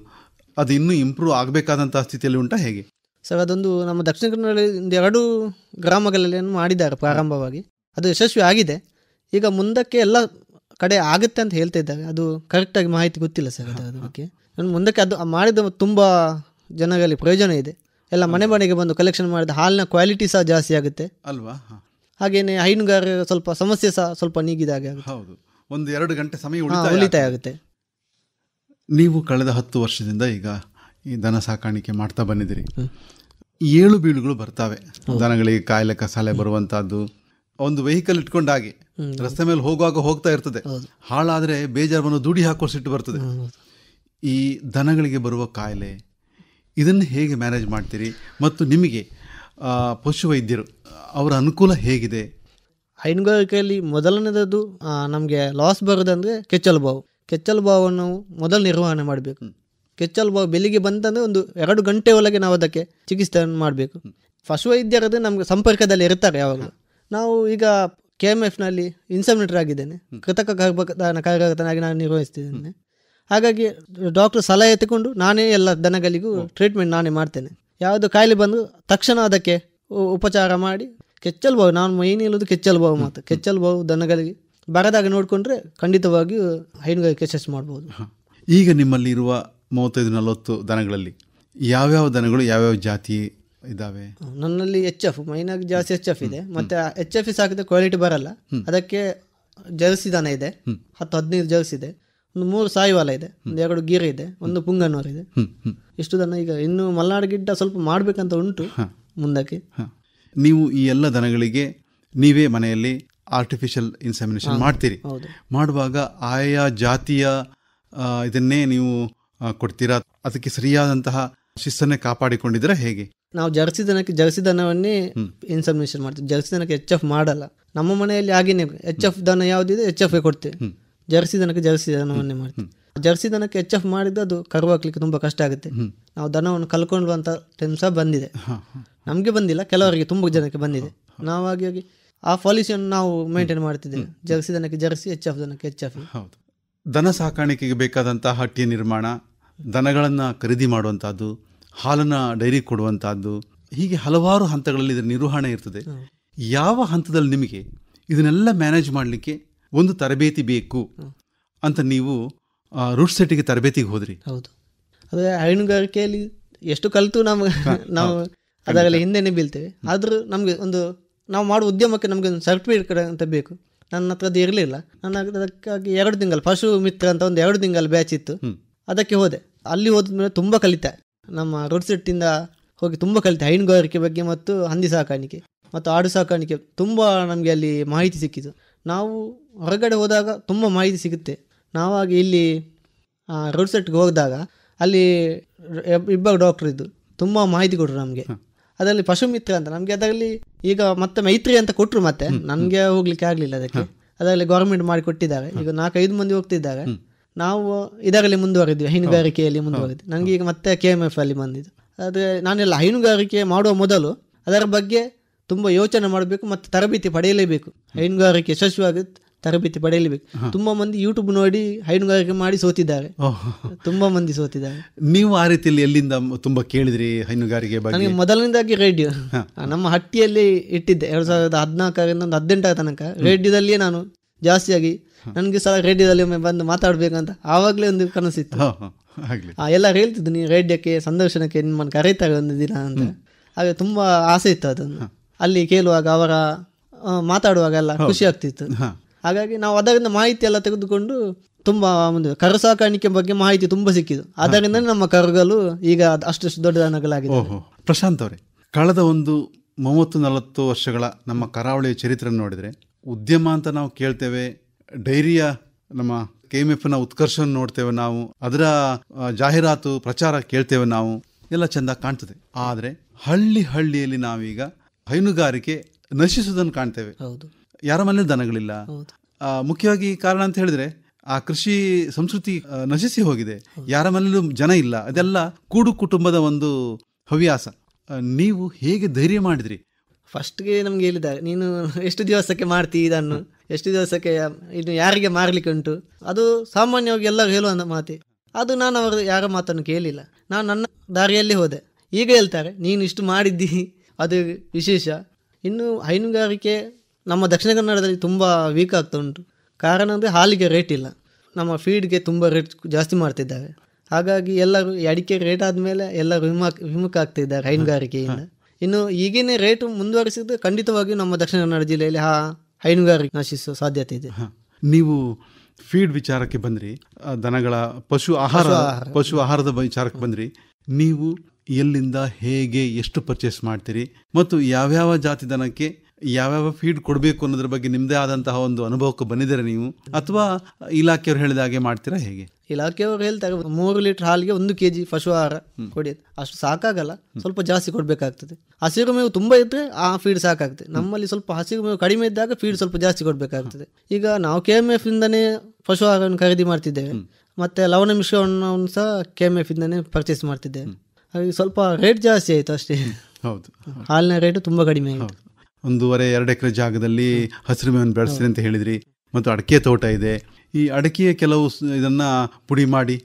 ಅದು ಇನ್ನೂ ಇಂಪ್ರೂವ್ ಆಗಬೇಕಾದಂಥ ಸ್ಥಿತಿಯಲ್ಲಿ ಉಂಟಾ ಹೇಗೆ? ಸರ್ ಅದೊಂದು ನಮ್ಮ ದಕ್ಷಿಣ ಕನ್ನಡ ಎರಡು ಗ್ರಾಮಗಳಲ್ಲಿ ಮಾಡಿದ್ದಾರೆ ಪ್ರಾರಂಭವಾಗಿ. ಅದು ಯಶಸ್ವಿ ಆಗಿದೆ. ಈಗ ಮುಂದಕ್ಕೆ ಎಲ್ಲ ಕಡೆ ಆಗುತ್ತೆ ಅಂತ ಹೇಳ್ತಾ ಇದ್ದಾರೆ. ಅದು ಕರೆಕ್ಟಾಗಿ ಮಾಹಿತಿ ಗೊತ್ತಿಲ್ಲ ಸರ್ ಅದು ಅದ್ರ ಬಗ್ಗೆ. ಮುಂದಕ್ಕೆ ಅದು ಮಾಡಿದ ತುಂಬ ಜನಗಳಲ್ಲಿ ಪ್ರಯೋಜನ ಇದೆ. ಎಲ್ಲ ಮನೆ ಮನೆಗೆ ಬಂದು ಕಲೆಕ್ಷನ್ ಮಾಡಿದ ಹಾಲಿನ ಕ್ವಾಲಿಟಿ ಸಹ ಜಾಸ್ತಿ ಆಗುತ್ತೆ. ಅಲ್ವಾ. ಹಾಗೇನೆ ಹೈನುಗಾರರ ಸ್ವಲ್ಪ ಸಮಸ್ಯೆ ಸಹ ಸ್ವಲ್ಪ ನೀಗಿದಾಗೆ ಹೌದು. ಒಂದು ಎರಡು ಗಂಟೆ ಸಮಯ ಉಳಿತಾಯ ಆಗುತ್ತೆ. ನೀವು ಕಳೆದ ಹತ್ತು ವರ್ಷದಿಂದ ಈಗ ಈ ದನ ಸಾಕಾಣಿಕೆ ಮಾಡ್ತಾ ಬಂದಿದ್ದೀರಿ. ಏಳು ಬೀಳುಗಳು ಬರ್ತವೆ. ದನಗಳಿಗೆ ಕಾಯಿಲೆ ಕಸಾಲೆ ಬರುವಂತಹದ್ದು. ಒಂದು ವೆಹಿಕಲ್ ಇಟ್ಕೊಂಡಾಗಿ ರಸ್ತೆ ಮೇಲೆ ಹೋಗುವಾಗ ಹೋಗ್ತಾ ಇರ್ತದೆ. ಹಾಳಾದ್ರೆ ಬೇಜಾರವನ್ನು ದುಡಿ ಹಾಕೋ ಸಿಟ್ಟು ಬರ್ತದೆ. ಈ ದನಗಳಿಗೆ ಬರುವ ಕಾಯಿಲೆ ಇದನ್ನು ಹೇಗೆ ಮ್ಯಾನೇಜ್ ಮಾಡ್ತೀರಿ? ಮತ್ತು ನಿಮಗೆ ಪಶುವೈದ್ಯರು ಅವರ ಅನುಕೂಲ ಹೇಗಿದೆ? ಹೈನುಗಾರಿಕೆಯಲ್ಲಿ ಮೊದಲನೇದದ್ದು ನಮಗೆ ಲಾಸ್ ಬರೋದಂದರೆ ಕೆಚ್ಚಲು ಬಾವು. ಕೆಚ್ಚಲು ಬಾವನ್ನು ಮೊದಲು ನಿರ್ವಹಣೆ ಮಾಡಬೇಕು. ಕೆಚ್ಚಲು ಬಾವು ಬೆಳಿಗ್ಗೆ ಬಂತಂದರೆ ಒಂದು ಎರಡು ಗಂಟೆ ಒಳಗೆ ನಾವು ಅದಕ್ಕೆ ಚಿಕಿತ್ಸೆಯನ್ನು ಮಾಡಬೇಕು. ಪಶುವೈದ್ಯರದ್ದು ನಮಗೆ ಸಂಪರ್ಕದಲ್ಲಿ ಇರ್ತಾರೆ ಯಾವಾಗಲೂ. ನಾವು ಈಗ ಕೆ ಎಂ ಎಫ್ನಲ್ಲಿ ಇನ್ಸಮಿನೇಟರ್ ಆಗಿದ್ದೇನೆ. ಕೃತಕ ಗರ್ಭದಾನ ಕಾರ್ಯಕರ್ತನಾಗಿ ನಾನು ನಿರ್ವಹಿಸ್ತಿದ್ದೇನೆ. ಹಾಗಾಗಿ ಡಾಕ್ಟರ್ ಸಲಹೆ ತಗೊಂಡು ನಾನೇ ಎಲ್ಲ ದನಗಳಿಗೂ ಟ್ರೀಟ್ಮೆಂಟ್ ನಾನೇ ಮಾಡ್ತೇನೆ. ಯಾವುದು ಕಾಯಿಲೆ ಬಂದು ತಕ್ಷಣ ಅದಕ್ಕೆ ಉಪಚಾರ ಮಾಡಿ ಕೆಚ್ಚಲ್ ಬಾವು ನಾನು ಮೈನ್ ಹೇಳೋದು ಕೆಚ್ಚಲ್ ಬಾವು ಮಾತು. ಕೆಚ್ಚಲ್ ಬಾವು ದನಗಳಿಗೆ. ಬರದಾಗ ನೋಡಿಕೊಂಡ್ರೆ ಖಂಡಿತವಾಗಿಯೂ ಹೈನುಗಾರಿಕೆ ಯಶಸ್ಸು ಮಾಡ್ಬೋದು. ಈಗ ನಿಮ್ಮಲ್ಲಿ ಇರುವ ಮೂವತ್ತೈದು ನಲವತ್ತು ದನಗಳಲ್ಲಿ ಯಾವ್ಯಾವ ದನಗಳು ಯಾವ್ಯಾವ ಜಾತಿ ಇದಾವೆ? ನನ್ನಲ್ಲಿ ಎಚ್ ಎಫ್ ಮೈನಾಗಿ ಜಾಸ್ತಿ ಎಚ್ ಎಫ್ ಇದೆ. ಮತ್ತೆ ಎಚ್ ಎಫ್ ಸಾಕಿದ್ರೆ ಕ್ವಾಲಿಟಿ ಬರಲ್ಲ. ಅದಕ್ಕೆ ಜರ್ಸಿ ದನ ಇದೆ. ಹತ್ತು ಹದಿನೈದು ಜರ್ಸಿ ಇದೆ. ಒಂದು ಮೂರು ಸಾಯಿವಾಲ ಇದೆ. ಒಂದು ಎರಡು ಗೀರ್ ಇದೆ. ಒಂದು ಪುಂಗನೂರು ಇದೆ. ಇಷ್ಟು ದನ ಈಗ ಇನ್ನು ಮಲ್ನಾಡು ಗಿಡ್ಡ ಸ್ವಲ್ಪ ಮಾಡ್ಬೇಕಂತ ಉಂಟು. ಮುಂದಕ್ಕೆ? ಹ. ನೀವು ಈ ಎಲ್ಲ ದನಗಳಿಗೆ ನೀವೇ ಮನೆಯಲ್ಲಿ ಆರ್ಟಿಫಿಷಿಯಲ್ ಇನ್ಸೆಮಿನೇಷನ್ ಮಾಡ್ತೀರಿ. ಮಾಡುವಾಗ ಆಯಾ ಜಾತಿಯ ಇದನ್ನೇ ನೀವು ಕೊಡ್ತೀರಾ? ಅದಕ್ಕೆ ಸರಿಯಾದಂತಹ ಶಿಸ್ತನ್ನೇ ಕಾಪಾಡಿಕೊಂಡಿದ್ರೆ ಹೇಗೆ? ನಾವು ಜರ್ಸಿ ದನಕ್ಕೆ ಜರ್ಸಿ ದನವನ್ನೇ ಇನ್ಸಮಿನೇಷನ್ ಮಾಡ್ತೀವಿ. ಜರ್ಸಿ ದನಕ್ಕೆ ಎಚ್ ಎಫ್ ಮಾಡಲ್ಲ. ನಮ್ಮ ಮನೆಯಲ್ಲಿ ಹಾಗೇನೆ ಎಚ್ ಎಫ್ ದನ ಯಾವುದಿದೆ ಎಚ್ ಎಫ್ ಕೊಡ್ತೇವೆ. ಜರ್ಸಿ ದನಕ್ಕೆ ಜರ್ಸಿ ದನವನ್ನೇ ಮಾಡ್ತೀವಿ. ಜರ್ಸಿ ದನಕ್ಕೆ ಎಚ್ ಎಫ್ ಮಾಡಿದ್ದು ಅದು ಕರು ಹಾಕ್ಲಿಕ್ಕೆ ತುಂಬ ಕಷ್ಟ ಆಗುತ್ತೆ. ನಾವು ದನವನ್ನು ಕಲ್ಕೊಳ್ಳುವಂಥ ಟೈಮ್ ಸಹ ಬಂದಿದೆ. ನಮಗೆ ಬಂದಿಲ್ಲ ಕೆಲವರಿಗೆ ತುಂಬ ಜನಕ್ಕೆ ಬಂದಿದೆ. ನಾವು ಹಾಗಾಗಿ ಆ ಪಾಲಿಸಿಯನ್ನು ನಾವು ಮೇಂಟೈನ್ ಮಾಡ್ತಿದ್ದೇವೆ. ಜರ್ಸಿ ದನಕ್ಕೆ ಜರ್ಸಿ ಎಚ್ ಎಫ್ ದನಕ್ಕೆ ಎಚ್ ಎಫ್ ಹೌದು. ದನ ಸಾಕಾಣಿಕೆಗೆ ಬೇಕಾದಂತಹ ಹಟ್ಟಿಯ ನಿರ್ಮಾಣ ದನಗಳನ್ನು ಖರೀದಿ ಮಾಡುವಂತಹದ್ದು ಹಾಲನ್ನು ಡೈರಿ ಕೊಡುವಂತಹದ್ದು ಹೀಗೆ ಹಲವಾರು ಹಂತಗಳಲ್ಲಿ ಇದರ ನಿರ್ವಹಣೆ ಇರ್ತದೆ. ಯಾವ ಹಂತದಲ್ಲಿ ನಿಮಗೆ ಇದನ್ನೆಲ್ಲ ಮ್ಯಾನೇಜ್ ಮಾಡಲಿಕ್ಕೆ ಒಂದು ತರಬೇತಿ ಬೇಕು ಅಂತ ನೀವು ರೂಟ್ ಸೆಟ್ಟಿಗೆ ತರಬೇತಿಗೆ ಹೋದ್ರಿ? ಹೌದು. ಅದೇ ಹೈನುಗಾರಿಕೆಯಲ್ಲಿ ಎಷ್ಟು ಕಲಿತು ನಮಗೆ ನಾವು ಅದರಲ್ಲಿ ಹಿಂದೆನೇ ಬೀಳ್ತೇವೆ ಆದರೂ ನಮಗೆ ಒಂದು ನಾವು ಮಾಡುವ ಉದ್ಯಮಕ್ಕೆ ನಮಗೆ ಒಂದು ಸರ್ಟಿಫಿಕೇಟ್ ಅಂತ ಬೇಕು. ನನ್ನ ಹತ್ರ ಅದು ಇರಲಿಲ್ಲ. ನನ್ನ ಅದಕ್ಕಾಗಿ ಎರಡು ತಿಂಗಳು ಪಶು ಮಿತ್ರ ಅಂತ ಒಂದು ಎರಡು ತಿಂಗಳು ಬ್ಯಾಚ್ ಇತ್ತು. ಅದಕ್ಕೆ ಹೋದೆ. ಅಲ್ಲಿ ಹೋದ ಮೇಲೆ ತುಂಬ ಕಲಿತೆ. ನಮ್ಮ ರೋಡ್ ಸೆಟ್ಟಿಂದ ಹೋಗಿ ತುಂಬ ಕಲಿತೆ. ಹೈನುಗಾರಿಕೆ ಬಗ್ಗೆ ಮತ್ತು ಹಂದಿ ಸಾಕಾಣಿಕೆ ಮತ್ತು ಆಡು ಸಾಕಾಣಿಕೆ. ತುಂಬ ನಮಗೆ ಅಲ್ಲಿ ಮಾಹಿತಿ ಸಿಕ್ಕಿತು. ನಾವು ಹೊರಗಡೆ ಹೋದಾಗ ತುಂಬ ಮಾಹಿತಿ ಸಿಗುತ್ತೆ. ನಾವಾಗಿ ಇಲ್ಲಿ ರೋಡ್ ಸೆಟ್ಗೆ ಹೋದಾಗ ಅಲ್ಲಿ ಇಬ್ಬರು ಡಾಕ್ಟರ್ ಇದ್ದು. ತುಂಬ ಮಾಹಿತಿ ಕೊಟ್ಟರು ನಮಗೆ. ಅದರಲ್ಲಿ ಪಶು ಮಿತ್ರ ಅಂತ. ನಮಗೆ ಅದರಲ್ಲಿ ಈಗ ಮತ್ತೆ ಮೈತ್ರಿ ಅಂತ ಕೊಟ್ರು ಮತ್ತೆ. ನನಗೆ ಹೋಗ್ಲಿಕ್ಕೆ ಆಗಲಿಲ್ಲ ಅದಕ್ಕೆ. ಅದರಲ್ಲಿ ಗೌರ್ಮೆಂಟ್ ಮಾಡಿ ಕೊಟ್ಟಿದ್ದಾರೆ. ಈಗ ನಾಲ್ಕೈದು ಮಂದಿ ಹೋಗ್ತಿದ್ದಾರೆ. ನಾವು ಇದರಲ್ಲಿ ಮುಂದುವರಿದ್ವಿ ಹೈನುಗಾರಿಕೆಯಲ್ಲಿ ಮುಂದುವರಿದ್ವಿ. ನನಗೆ ಈಗ ಮತ್ತೆ ಕೆ ಎಂ ಎಫ್ ಅಲ್ಲಿ ಬಂದಿದ್ದು. ಆದರೆ ನಾನೆಲ್ಲ ಹೈನುಗಾರಿಕೆ ಮಾಡುವ ಮೊದಲು ಅದರ ಬಗ್ಗೆ ತುಂಬ ಯೋಚನೆ ಮಾಡಬೇಕು ಮತ್ತು ತರಬೇತಿ ಪಡೆಯಲೇಬೇಕು. ಹೈನುಗಾರಿಕೆ ಯಶಸ್ವಿಯಾಗಿ ತರಬೇತಿ ಪಡೆಯಲೇಬೇಕು. ತುಂಬಾ ಮಂದಿ ಯೂಟ್ಯೂಬ್ ನೋಡಿ ಹೈನುಗಾರಿಕೆ ಮಾಡಿ ಸೋತಿದ್ದಾರೆ. ತುಂಬಾ ಮಂದಿ ಸೋತಿದ್ದಾರೆ. ನೀವು ಆ ರೀತಿಯಲ್ಲಿ ಎಲ್ಲಿಂದ ತುಂಬಾ ಕೇಳಿದ್ರಿ ಹೈನುಗಾರಿಕೆ ಬಗ್ಗೆ? ನನಗೆ ಮೊದಲನೇದಾಗಿ ರೇಡಿಯೋ. ನಮ್ಮ ಹಟ್ಟಿಯಲ್ಲಿ ಇಟ್ಟಿದ್ದೆ. ಎರಡ್ ಸಾವಿರದ ಹದಿನಾಲ್ಕರಿಂದ ಒಂದು ಹದಿನೆಂಟರ ತನಕ. ರೇಡಿಯೋದಲ್ಲಿಯೇ ನಾನು ಜಾಸ್ತಿಯಾಗಿ ನನಗೆ ಸಹ ರೇಡಿಯೋದಲ್ಲಿ ಒಮ್ಮೆ ಬಂದು ಮಾತಾಡ್ಬೇಕಂತ ಆವಾಗಲೇ ಒಂದು ಕನಸಿತ್ತು. ಎಲ್ಲ ಹೇಳ್ತಿದ್ದು ನೀವು ರೇಡಿಯೋಕ್ಕೆ ಸಂದರ್ಶನಕ್ಕೆ ನಿಮ್ಮನ್ನು ಕರೀತಾರೆ ಒಂದು ದಿನ ಅಂತ ಹಾಗೆ ತುಂಬಾ ಆಸೆ ಇತ್ತು ಅದನ್ನು ಅಲ್ಲಿ ಕೇಳುವಾಗ ಅವರ ಆ, ಮಾತಾಡುವಾಗ ಎಲ್ಲ ಖುಷಿ ಆಗ್ತಿತ್ತು. ಹಾಗಾಗಿ ನಾವು ಅದರಿಂದ ಮಾಹಿತಿ ಎಲ್ಲ ತೆಗೆದುಕೊಂಡು ತುಂಬಾ ಒಂದು ಕರು ಸಾಕಾಣಿಕೆ ಬಗ್ಗೆ ಮಾಹಿತಿ ತುಂಬಾ ಸಿಕ್ಕಿದ್ದು. ಅದರಿಂದ ನಮ್ಮ ಕರುಗಳು ಈಗ ಅಷ್ಟು ದೊಡ್ಡ ದನಗಳಾಗಿದೆ ಪ್ರಶಾಂತ್ ಅವರೇ ಕಳೆದ ಒಂದು ಮೂವತ್ತು ನಲವತ್ತು ವರ್ಷಗಳ ನಮ್ಮ ಕರಾವಳಿಯ ಚರಿತ್ರೆ ನೋಡಿದರೆ ಉದ್ಯಮ ಅಂತ ನಾವು ಕೇಳ್ತೇವೆ ಡೈರಿಯ ನಮ್ಮ ಕೆ ಎಂ ಎಫ್ನ ಉತ್ಕರ್ಷವನ್ನು ನೋಡ್ತೇವೆ ನಾವು ಅದರ ಜಾಹೀರಾತು ಪ್ರಚಾರ ಕೇಳ್ತೇವೆ ನಾವು ಎಲ್ಲ ಚೆಂದ ಕಾಣ್ತದೆ. ಆದರೆ ಹಳ್ಳಿ ಹಳ್ಳಿಯಲ್ಲಿ ನಾವೀಗ ಹೈನುಗಾರಿಕೆ ನಶಿಸುವುದನ್ನು ಕಾಣ್ತೇವೆ. ಹೌದು. ಯಾರ ಮನೇಲಿ ದನಗಳಿಲ್ಲ ಮುಖ್ಯವಾಗಿ ಕಾರಣ ಅಂತ ಹೇಳಿದ್ರೆ ಆ ಕೃಷಿ ಸಂಸ್ಕೃತಿ ನಶಿಸಿ ಹೋಗಿದೆ. ಯಾರ ಮನೇಲೂ ಜನ ಇಲ್ಲ. ಅದೆಲ್ಲ ಕೂಡು ಕುಟುಂಬದ ಒಂದು ಹವ್ಯಾಸ. ನೀವು ಹೇಗೆ ಧೈರ್ಯ ಮಾಡಿದ್ರಿ? ಫಸ್ಟ್ಗೆ ನಮ್ಗೆ ಹೇಳಿದ್ದಾರೆ ನೀನು ಎಷ್ಟು ದಿವಸಕ್ಕೆ ಮಾಡ್ತಿ ಇದನ್ನು? ಎಷ್ಟು ದಿವಸಕ್ಕೆ ಇದು ಯಾರಿಗೆ ಮಾರ್ಲಿಕ್ಕೆ ಉಂಟು? ಅದು ಸಾಮಾನ್ಯವಾಗಿ ಎಲ್ಲರೂ ಹೇಳುವ ಮಾತೆ. ಅದು ನಾನು ಅವರು ಯಾರ ಮಾತನ್ನು ಕೇಳಿಲ್ಲ. ನಾನು ನನ್ನ ದಾರಿಯಲ್ಲಿ ಹೋದೆ. ಈಗ ಹೇಳ್ತಾರೆ ನೀನು ಇಷ್ಟು ಮಾಡಿದ್ದಿ ಅದು ವಿಶೇಷ. ಇನ್ನು ಹೈನುಗಾರಿಕೆ ನಮ್ಮ ದಕ್ಷಿಣ ಕನ್ನಡದಲ್ಲಿ ತುಂಬ ವೀಕ್ ಆಗ್ತಾ ಉಂಟು. ಕಾರಣ ಅಂದರೆ ಹಾಲಿಗೆ ರೇಟ್ ಇಲ್ಲ. ನಮ್ಮ ಫೀಡ್ಗೆ ತುಂಬ ರೇಟ್ ಜಾಸ್ತಿ ಮಾಡ್ತಿದ್ದಾರೆ. ಹಾಗಾಗಿ ಎಲ್ಲರೂ ಅಡಿಕೆ ರೇಟ್ ಆದಮೇಲೆ ಎಲ್ಲರೂ ವಿಮುಖ ವಿಮುಖ ಆಗ್ತಿದ್ದಾರೆ ಹೈನುಗಾರಿಕೆಯಿಂದ. ಇನ್ನು ಈಗಿನ ರೇಟ್ ಮುಂದುವರಿಸಿದ್ರೆ ಖಂಡಿತವಾಗಿಯೂ ನಮ್ಮ ದಕ್ಷಿಣ ಕನ್ನಡ ಜಿಲ್ಲೆಯಲ್ಲಿ ಆ ಹೈನುಗಾರಿಕೆ ನಾಶಿಸುವ ಸಾಧ್ಯತೆ ಇದೆ. ನೀವು ಫೀಡ್ ವಿಚಾರಕ್ಕೆ ಬಂದ್ರಿ ದನಗಳ ಪಶು ಆಹಾರ ಪಶು ಆಹಾರದ ವಿಚಾರಕ್ಕೆ ಬಂದ್ರಿ. ನೀವು ಎಲ್ಲಿಂದ ಹೇಗೆ ಎಷ್ಟು ಪರ್ಚೇಸ್ ಮಾಡ್ತೀರಿ ಮತ್ತು ಯಾವ್ಯಾವ ಜಾತಿ ದನಕ್ಕೆ ಯಾವ್ಯಾವ ಫೀಡ್ ಕೊಡಬೇಕು ಅನ್ನೋದ್ರ ಬಗ್ಗೆ ನಿಮ್ಮದೇ ಆದಂತಹ ಒಂದು ಅನುಭವಕ್ಕೆ ಬಂದಿದ್ದೀರಾ ನೀವು? ಅಥವಾ ಇಲಾಖೆಯವರು ಹೇಳಿದ ಹಾಗೆ ಮಾಡ್ತೀರಾ ಹೇಗೆ? ಇಲಾಖೆಯವರು ಹೇಳ್ತಾರೆ ಮೂರು ಲೀಟರ್ ಹಾಲಿಗೆ ಒಂದು ಕೆ ಜಿ ಪಶು ಆಹಾರ ಕೊಡಿ. ಅಷ್ಟು ಸಾಕಾಗಲ್ಲ ಸ್ವಲ್ಪ ಜಾಸ್ತಿ ಕೊಡಬೇಕಾಗ್ತದೆ. ಹಸಿರು ಮೇವು ತುಂಬ ಇದ್ರೆ ಆ ಫೀಡ್ ಸಾಕಾಗ್ತದೆ. ನಮ್ಮಲ್ಲಿ ಸ್ವಲ್ಪ ಹಸಿರು ಮೇವು ಕಡಿಮೆ ಇದ್ದಾಗ ಫೀಡ್ ಸ್ವಲ್ಪ ಜಾಸ್ತಿ ಕೊಡಬೇಕಾಗ್ತದೆ. ಈಗ ನಾವು ಕೆ ಎಂ ಎಫ್ ಇಂದನೇ ಪಶು ಆಹಾರವನ್ನು ಖರೀದಿ ಮಾಡ್ತಿದ್ದೇವೆ. ಮತ್ತೆ ಲವಣ ಮಿಶ್ರಣವನ್ನು ಸಹ ಕೆ ಎಂ ಎಫ್ ಇಂದನೇ ಪರ್ಚೇಸ್ ಮಾಡ್ತಿದ್ದೇವೆ. ಹಾಗೆ ಸ್ವಲ್ಪ ರೇಟ್ ಜಾಸ್ತಿ ಆಯಿತು ಅಷ್ಟೇ. ಹೌದು. ಹಾಲಿನ ರೇಟು ತುಂಬ ಕಡಿಮೆ ಆಯಿತು. ಒಂದೂವರೆ ಎರಡು ಎಕರೆ ಜಾಗದಲ್ಲಿ ಹಸಿರು ಮೇವನ್ನು ಬೆಳೆಸ್ರಿ ಅಂತ ಹೇಳಿದ್ರಿ. ಮತ್ತು ಅಡಿಕೆ ತೋಟ ಇದೆ. ಈ ಅಡಿಕೆಯ ಕೆಲವು ಇದನ್ನ ಪುಡಿ ಮಾಡಿ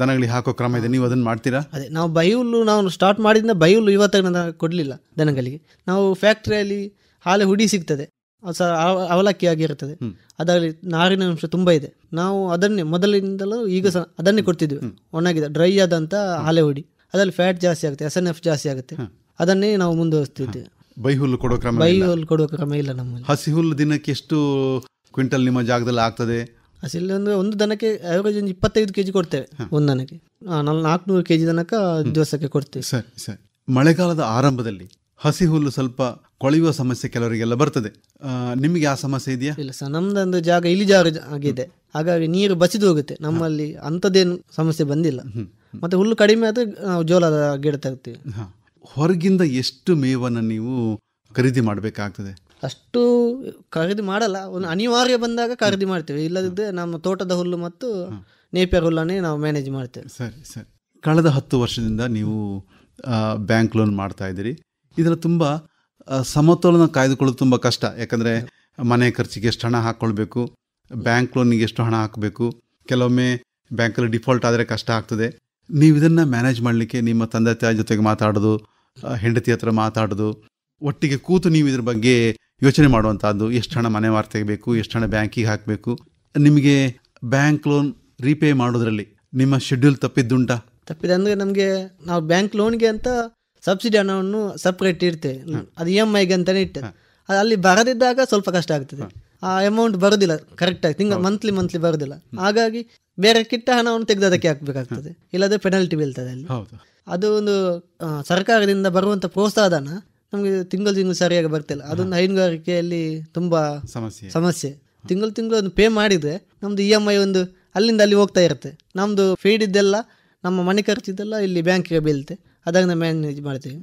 ದನಗಳಿಗೆ ಹಾಕೋ ಕ್ರಮ ಇದೆ. ನೀವು ಅದನ್ನ ಮಾಡ್ತೀರಾ? ಅದೇ ನಾವು ಬೈಹುಲ್ಲು ನಾವು ಸ್ಟಾರ್ಟ್ ಮಾಡಿದ್ರೆ ಬೈಹುಲ್ಲು ಇವತ್ತಿನ ತನಕ ಕೊಡಲಿಲ್ಲ ದನಗಳಿಗೆ. ನಾವು ಫ್ಯಾಕ್ಟ್ರಿಯಲ್ಲಿ ಹಾಲೆ ಹುಡಿ ಸಿಗ್ತದೆ. ಅವಲಕ್ಕಿ ಆಗಿರುತ್ತದೆ ಅದರಲ್ಲಿ ನಾರಿನ ಅಂಶ ತುಂಬ ಇದೆ. ನಾವು ಅದನ್ನೇ ಮೊದಲಿನಿಂದಲೂ ಈಗ ಸಹ ಅದನ್ನೇ ಕೊಡ್ತಿದ್ವಿ. ಒಣಗಿದ ಡ್ರೈ ಆದಂಥ ಹಾಲೆ ಹುಡಿ. ಅದರಲ್ಲಿ ಫ್ಯಾಟ್ ಜಾಸ್ತಿ ಆಗುತ್ತೆ ಎಸ್ ಎನ್ ಎಫ್ ಜಾಸ್ತಿ ಆಗುತ್ತೆ. ಅದನ್ನೇ ನಾವು ಮುಂದುವರಿಸ್ತಿದ್ದೇವೆ ಬೈ ಹುಲ್ಲು ಕೊಡೋ ಕ್ರಮ ಬೈ. ಹುಲ್ಲು ಕೊಡೋ ಕ್ರಮ ಇಲ್ಲ ನಮ್ಮಲ್ಲಿ. ಹಸಿ ಹುಲ್ಲು ದಿನಕ್ಕೆ ಎಷ್ಟು ಕ್ವಿಂಟಲ್ ನಿಮ್ಮ ಜಾಗದಲ್ಲಿ ಆಗ್ತದೆ? ಹಸಿಲ್ ಅಂದ್ರೆ ಒಂದು ದನಕ್ಕೆ ಆವರೇಜ್ ಒಂದು ಇಪ್ಪತ್ತೈದು ಕೆಜಿ ಕೊಡ್ತೇವೆ ಒಂದು ದನಕ್ಕೆ. ನಾಲ್ಕುನೂರು ಕೆಜಿ ತನಕ ದಿವಸಕ್ಕೆ ಕೊಡ್ತೇವೆ. ಸರಿ ಸರಿ. ಮಳೆಗಾಲದ ಆರಂಭದಲ್ಲಿ ಹಸಿ ಹುಲ್ಲು ಸ್ವಲ್ಪ ಕೊಳೆಯುವ ಸಮಸ್ಯೆ ಕೆಲವರಿಗೆಲ್ಲ ಬರ್ತದೆ. ನಿಮಗೆ ಆ ಸಮಸ್ಯೆ ಇದೆಯಾ? ಇಲ್ಲ ಸರ್ ನಮ್ದೊಂದು ಜಾಗ ಇಳಿಜಾರು ಜಾಗ ಆಗಿದೆ. ಹಾಗಾಗಿ ನೀರು ಬಸಿದು ಹೋಗುತ್ತೆ. ನಮ್ಮಲ್ಲಿ ಅಂಥದ್ದೇನು ಸಮಸ್ಯೆ ಬಂದಿಲ್ಲ. ಮತ್ತೆ ಹುಲ್ಲು ಕಡಿಮೆ ಆದರೆ ನಾವು ಜೋಳದ ಗಿಡ ತರ್ತೀವಿ. ಹ. ಹೊರಗಿಂದ ಎಷ್ಟು ಮೇವನ್ನು ನೀವು ಖರೀದಿ ಮಾಡಬೇಕಾಗ್ತದೆ? ಅಷ್ಟು ಖರೀದಿ ಮಾಡಲ್ಲ. ಒಂದು ಅನಿವಾರ್ಯ ಬಂದಾಗ ಖರೀದಿ ಮಾಡ್ತೇವೆ. ಇಲ್ಲದಿದ್ದರೆ ನಮ್ಮ ತೋಟದ ಹುಲ್ಲು ಮತ್ತು ನೇಪಿಯರ್ ಹುಲ್ಲನ್ನೇ ನಾವು ಮ್ಯಾನೇಜ್ ಮಾಡ್ತೇವೆ. ಸರಿ ಸರಿ. ಕಳೆದ ಹತ್ತು ವರ್ಷದಿಂದ ನೀವು ಬ್ಯಾಂಕ್ ಲೋನ್ ಮಾಡ್ತಾ ಇದ್ದೀರಿ. ಇದರ ತುಂಬ ಸಮತೋಲನ ಕಾಯ್ದುಕೊಳ್ಳೋದು ತುಂಬ ಕಷ್ಟ. ಯಾಕಂದರೆ ಮನೆ ಖರ್ಚಿಗೆ ಎಷ್ಟು ಹಣ ಹಾಕ್ಕೊಳ್ಬೇಕು ಬ್ಯಾಂಕ್ ಲೋನಿಗೆ ಎಷ್ಟು ಹಣ ಹಾಕಬೇಕು. ಕೆಲವೊಮ್ಮೆ ಬ್ಯಾಂಕಲ್ಲಿ ಡಿಫಾಲ್ಟ್ ಆದರೆ ಕಷ್ಟ ಆಗ್ತದೆ. ನೀವು ಇದನ್ನು ಮ್ಯಾನೇಜ್ ಮಾಡಲಿಕ್ಕೆ ನಿಮ್ಮ ತಂದೆ ತಾಯಿ ಜೊತೆಗೆ ಮಾತಾಡೋದು ಹೆಂಡತಿ ಹತ್ರ ಮಾತಾಡೋದು ಒಟ್ಟಿಗೆ ಕೂತು ನೀವು ಇದ್ರ ಬಗ್ಗೆ ಯೋಚನೆ ಮಾಡುವಂಥದ್ದು ಎಷ್ಟು ಹಣ ಮನೆ ವಾರ್ತೆಗೆ ಬೇಕು ಎಷ್ಟು ಹಣ ಬ್ಯಾಂಕಿಗೆ ಹಾಕಬೇಕು ನಿಮಗೆ ಬ್ಯಾಂಕ್ ಲೋನ್ ರೀಪೇ ಮಾಡೋದ್ರಲ್ಲಿ ನಿಮ್ಮ ಶೆಡ್ಯೂಲ್ ತಪ್ಪಿದ್ದುಂಟಾ? ತಪ್ಪಿದೆ ಅಂದರೆ ನಮಗೆ ನಾವು ಬ್ಯಾಂಕ್ ಲೋನ್ಗೆ ಅಂತ ಸಬ್ಸಿಡಿ ಹಣವನ್ನು ಸಪ್ರೇಟ್ ಇಡ್ತೇವೆ ಅದು ಇ ಎಂ ಐಗೆ ಅಂತಲೇ ಇಟ್ಟೆ ಅದು ಅಲ್ಲಿ ಬರದಿದ್ದಾಗ ಸ್ವಲ್ಪ ಕಷ್ಟ ಆಗ್ತದೆ. ಆ ಅಮೌಂಟ್ ಬರೋದಿಲ್ಲ ಕರೆಕ್ಟಾಗಿ ತಿಂಗಳು ಮಂತ್ಲಿ ಮಂತ್ಲಿ ಬರೋದಿಲ್ಲ. ಹಾಗಾಗಿ ಬೇರೆ ಕಿಟ್ಟ ಹಣವನ್ನು ತೆಗೆದು ಅದಕ್ಕೆ ಹಾಕಬೇಕಾಗ್ತದೆ. ಇಲ್ಲದೆ ಪೆನಾಲ್ಟಿ ಬೀಳ್ತದೆ ಅಲ್ಲಿ. ಅದು ಒಂದು ಸರ್ಕಾರದಿಂದ ಬರುವಂಥ ಪ್ರೋತ್ಸಾಹನ ನಮಗೆ ತಿಂಗಳು ತಿಂಗಳು ಸರಿಯಾಗಿ ಬರ್ತಿಲ್ಲ. ಅದೊಂದು ಹೈನುಗಾರಿಕೆಯಲ್ಲಿ ತುಂಬ ಸಮಸ್ಯೆ. ಸಮಸ್ಯೆ. ತಿಂಗಳು ತಿಂಗಳು ಒಂದು ಪೇ ಮಾಡಿದರೆ ನಮ್ಮದು ಇ ಎಂ ಐ ಒಂದು ಅಲ್ಲಿಂದ ಅಲ್ಲಿ ಹೋಗ್ತಾ ಇರುತ್ತೆ. ನಮ್ಮದು ಫೀಡ್ ಇದ್ದೆಲ್ಲ ನಮ್ಮ ಮನೆ ಖರ್ಚಿದ್ದೆಲ್ಲ ಇಲ್ಲಿ ಬ್ಯಾಂಕಿಗೆ ಬೀಳುತ್ತೆ. ನಾವು ಮ್ಯಾನೇಜ್ ಮಾಡ್ತೀವಿ.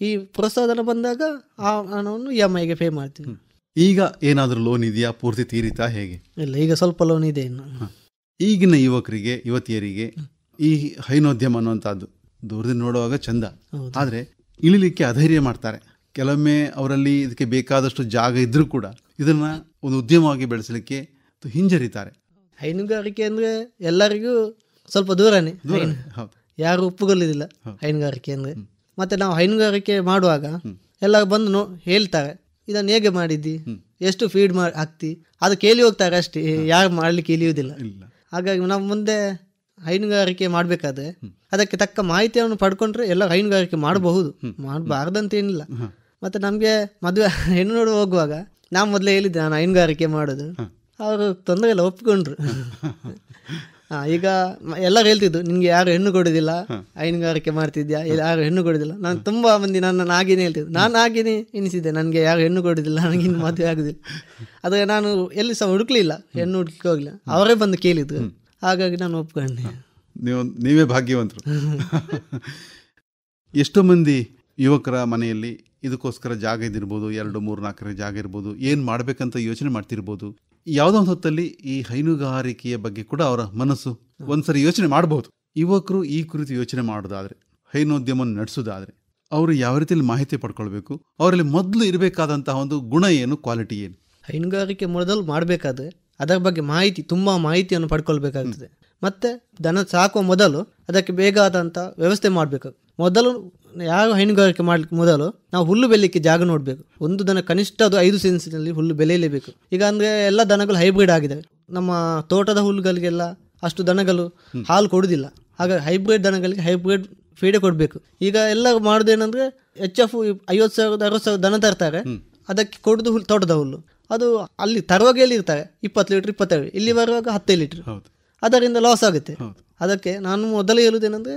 ಈ ಪ್ರೋತ್ಸಾಹನ ಬಂದಾಗ ಆ ಹಣವನ್ನು ಇ ಎಂ ಐಗೆ ಪೇ ಮಾಡ್ತೀವಿ. ಈಗ ಏನಾದರೂ ಲೋನ್ ಇದೆಯಾ? ಪೂರ್ತಿ ತೀರಿತಾ ಹೇಗೆ? ಇಲ್ಲ ಈಗ ಸ್ವಲ್ಪ ಲೋನ್ ಇದೆ ಇನ್ನು. ಈಗಿನ ಯುವಕರಿಗೆ ಯುವತಿಯರಿಗೆ ಈ ಹೈನೋದ್ಯಮ ಅನ್ನುವಂಥದ್ದು ದೂರದಿಂದ ನೋಡುವಾಗ ಚಂದ. ಆದರೆ ಇಳಿಲಿಕ್ಕೆ ಅಧೈರ್ಯ ಮಾಡ್ತಾರೆ. ಕೆಲವೊಮ್ಮೆ ಅವರಲ್ಲಿ ಇದಕ್ಕೆ ಬೇಕಾದಷ್ಟು ಜಾಗ ಇದ್ದರೂ ಕೂಡ ಇದನ್ನು ಒಂದು ಉದ್ಯಮವಾಗಿ ಬೆಳೆಸಲಿಕ್ಕೆ ಹಿಂಜರಿತಾರೆ. ಹೈನುಗಾರಿಕೆ ಅಂದರೆ ಎಲ್ಲರಿಗೂ ಸ್ವಲ್ಪ ದೂರನೇ. ಯಾರು ಒಪ್ಪುಗೊಳ್ಳುದಿಲ್ಲ ಹೈನುಗಾರಿಕೆ ಅಂದರೆ. ಮತ್ತೆ ನಾವು ಹೈನುಗಾರಿಕೆ ಮಾಡುವಾಗ ಎಲ್ಲ ಬಂದು ನೋ ಹೇಳ್ತಾರೆ ಇದನ್ನು ಹೇಗೆ ಮಾಡಿದ್ದಿ? ಎಷ್ಟು ಫೀಡ್ ಮಾಡಿ ಹಾಕ್ತಿ? ಅದು ಕೇಳಿ ಹೋಗ್ತಾರೆ ಅಷ್ಟೇ ಯಾರು ಮಾಡಲಿಕ್ಕೆ ಇಳಿಯುವುದಿಲ್ಲ. ಇಲ್ಲ. ಹಾಗಾಗಿ ನಾವು ಮುಂದೆ ಹೈನುಗಾರಿಕೆ ಮಾಡಬೇಕಾದ್ರೆ ಅದಕ್ಕೆ ತಕ್ಕ ಮಾಹಿತಿಯನ್ನು ಪಡ್ಕೊಂಡ್ರೆ ಎಲ್ಲ ಹೈನುಗಾರಿಕೆ ಮಾಡಬಹುದು. ಮಾಡಬಾರ್ದಂತೇನಿಲ್ಲ ಮತ್ತೆ ನಮಗೆ ಮದುವೆ ಹೆಣ್ಣು ನೋಡುವ ಹೋಗುವಾಗ ನಾವು ಮೊದಲೇ ಹೇಳಿದ್ದೆ ನಾನು ಹೈನುಗಾರಿಕೆ ಮಾಡೋದು. ಅವರು ತೊಂದರೆ ಇಲ್ಲ ಒಪ್ಕೊಂಡ್ರು ಈಗ ಎಲ್ಲ ಎಲ್ಲರೂ ಹೇಳ್ತಿದ್ದು ನಿನ್ಗೆ ಯಾರು ಹೆಣ್ಣು ಕೊಡೋದಿಲ್ಲ? ಹೈನುಗಾರಿಕೆ ಮಾಡ್ತಿದ್ಯಾ? ಇಲ್ಲ ಯಾರು ಹೆಣ್ಣು ಕೊಡೋದಿಲ್ಲ? ನಾನು ತುಂಬಾ ಮಂದಿ ನನ್ನ ಆಗಿನೇ ಹೇಳ್ತಿದ್ದು ನಾನು ಆಗಿನೇ ಎನಿಸಿದ್ದೆ ನನಗೆ ಯಾರು ಹೆಣ್ಣು ಕೊಡೋದಿಲ್ಲ? ನನಗೆ ಇನ್ನು ಮದುವೆ ಆಗೋದಿಲ್ಲ. ಆದರೆ ನಾನು ಎಲ್ಲಿ ಸಹ ಹುಡುಕ್ಲಿಲ್ಲ ಹೆಣ್ಣು ಹುಡುಕ್ಲಿಕ್ಕೆ ಹೋಗ್ಲಿಲ್ಲ. ಅವರೇ ಬಂದು ಕೇಳಿದ್ದು ಹಾಗಾಗಿ ನಾನು ಒಪ್ಕೊಂಡೆ. ನೀವು ನೀವೇ ಭಾಗ್ಯವಂತರು. ಎಷ್ಟೋ ಮಂದಿ ಯುವಕರ ಮನೆಯಲ್ಲಿ ಇದಕ್ಕೋಸ್ಕರ ಜಾಗ ಇದಿರ್ಬೋದು ಎರಡು ಮೂರು ನಾಲ್ಕರ ಜಾಗ ಇರ್ಬೋದು ಏನು ಮಾಡಬೇಕಂತ ಯೋಚನೆ ಮಾಡ್ತಿರ್ಬೋದು. ಯಾವುದೋ ಒಂದು ಹೊತ್ತಲ್ಲಿ ಈ ಹೈನುಗಾರಿಕೆಯ ಬಗ್ಗೆ ಕೂಡ ಅವರ ಮನಸ್ಸು ಒಂದ್ಸರಿ ಯೋಚನೆ ಮಾಡಬಹುದು ಯುವಕರು ಈ ಕುರಿತು ಯೋಚನೆ ಮಾಡೋದಾದ್ರೆ ಹೈನೋದ್ಯಮ ನಡೆಸೋದಾದ್ರೆ ಅವರು ಯಾವ ರೀತಿಯಲ್ಲಿ ಮಾಹಿತಿ ಪಡ್ಕೊಳ್ಬೇಕು ಅವರಲ್ಲಿ ಮೊದಲು ಇರಬೇಕಾದಂತಹ ಒಂದು ಗುಣ ಏನು ಕ್ವಾಲಿಟಿ ಏನು? ಹೈನುಗಾರಿಕೆ ಮೊದಲು ಮಾಡಬೇಕಾದ್ರೆ ಅದರ ಬಗ್ಗೆ ಮಾಹಿತಿ ತುಂಬ ಮಾಹಿತಿಯನ್ನು ಪಡ್ಕೊಳ್ಬೇಕಾಗ್ತದೆ. ಮತ್ತೆ ದನ ಸಾಕುವ ಮೊದಲು ಅದಕ್ಕೆ ಬೇಕಾದಂಥ ವ್ಯವಸ್ಥೆ ಮಾಡಬೇಕು. ಮೊದಲು ಯಾರು ಹೈನುಗಾರಿಕೆ ಮಾಡ್ಲಿಕ್ಕೆ ಮೊದಲು ನಾವು ಹುಲ್ಲು ಬೆಳಿಲಿಕ್ಕೆ ಜಾಗ ನೋಡಬೇಕು. ಒಂದು ದನ ಕನಿಷ್ಠ ಅದು ಐದು ಸೆನ್ಸಿನಲ್ಲಿ ಹುಲ್ಲು ಬೆಳೆಯಲೇಬೇಕು. ಈಗ ಅಂದರೆ ಎಲ್ಲ ದನಗಳು ಹೈಬ್ರಿಡ್ ಆಗಿದೆ ನಮ್ಮ ತೋಟದ ಹುಲ್ಲುಗಳಿಗೆಲ್ಲ ಅಷ್ಟು ದನಗಳು ಹಾಲು ಕೊಡುವುದಿಲ್ಲ ಹಾಗಾಗಿ ಹೈಬ್ರಿಡ್ ದನಗಳಿಗೆ ಹೈಬ್ರಿಡ್ ಫೀಡೆ ಕೊಡಬೇಕು. ಈಗ ಎಲ್ಲ ಮಾಡೋದೇನಂದ್ರೆ ಎಚ್ ಎಫ್ ಐವತ್ತು ಸಾವಿರದ ಅರವತ್ತು ಸಾವಿರ ದನ ತರ್ತಾರೆ. ಅದಕ್ಕೆ ಕೊಡೋದು ಹುಲ್ಲು ತೋಟದ ಹುಲ್ಲು. ಅದು ಅಲ್ಲಿ ತರುವಾಗ ಎಲ್ಲಿ ಇರ್ತಾರೆ ಇಪ್ಪತ್ತು ಲೀಟ್ರ್ ಇಪ್ಪತ್ತೆರಡು ಇಲ್ಲಿ ಬರುವಾಗ ಹತ್ತೇ ಲೀಟ್ರ್. ಅದರಿಂದ ಲಾಸ್ ಆಗುತ್ತೆ. ಅದಕ್ಕೆ ನಾನು ಮೊದಲು ಹೇಳುವುದೇನೆಂದ್ರೆ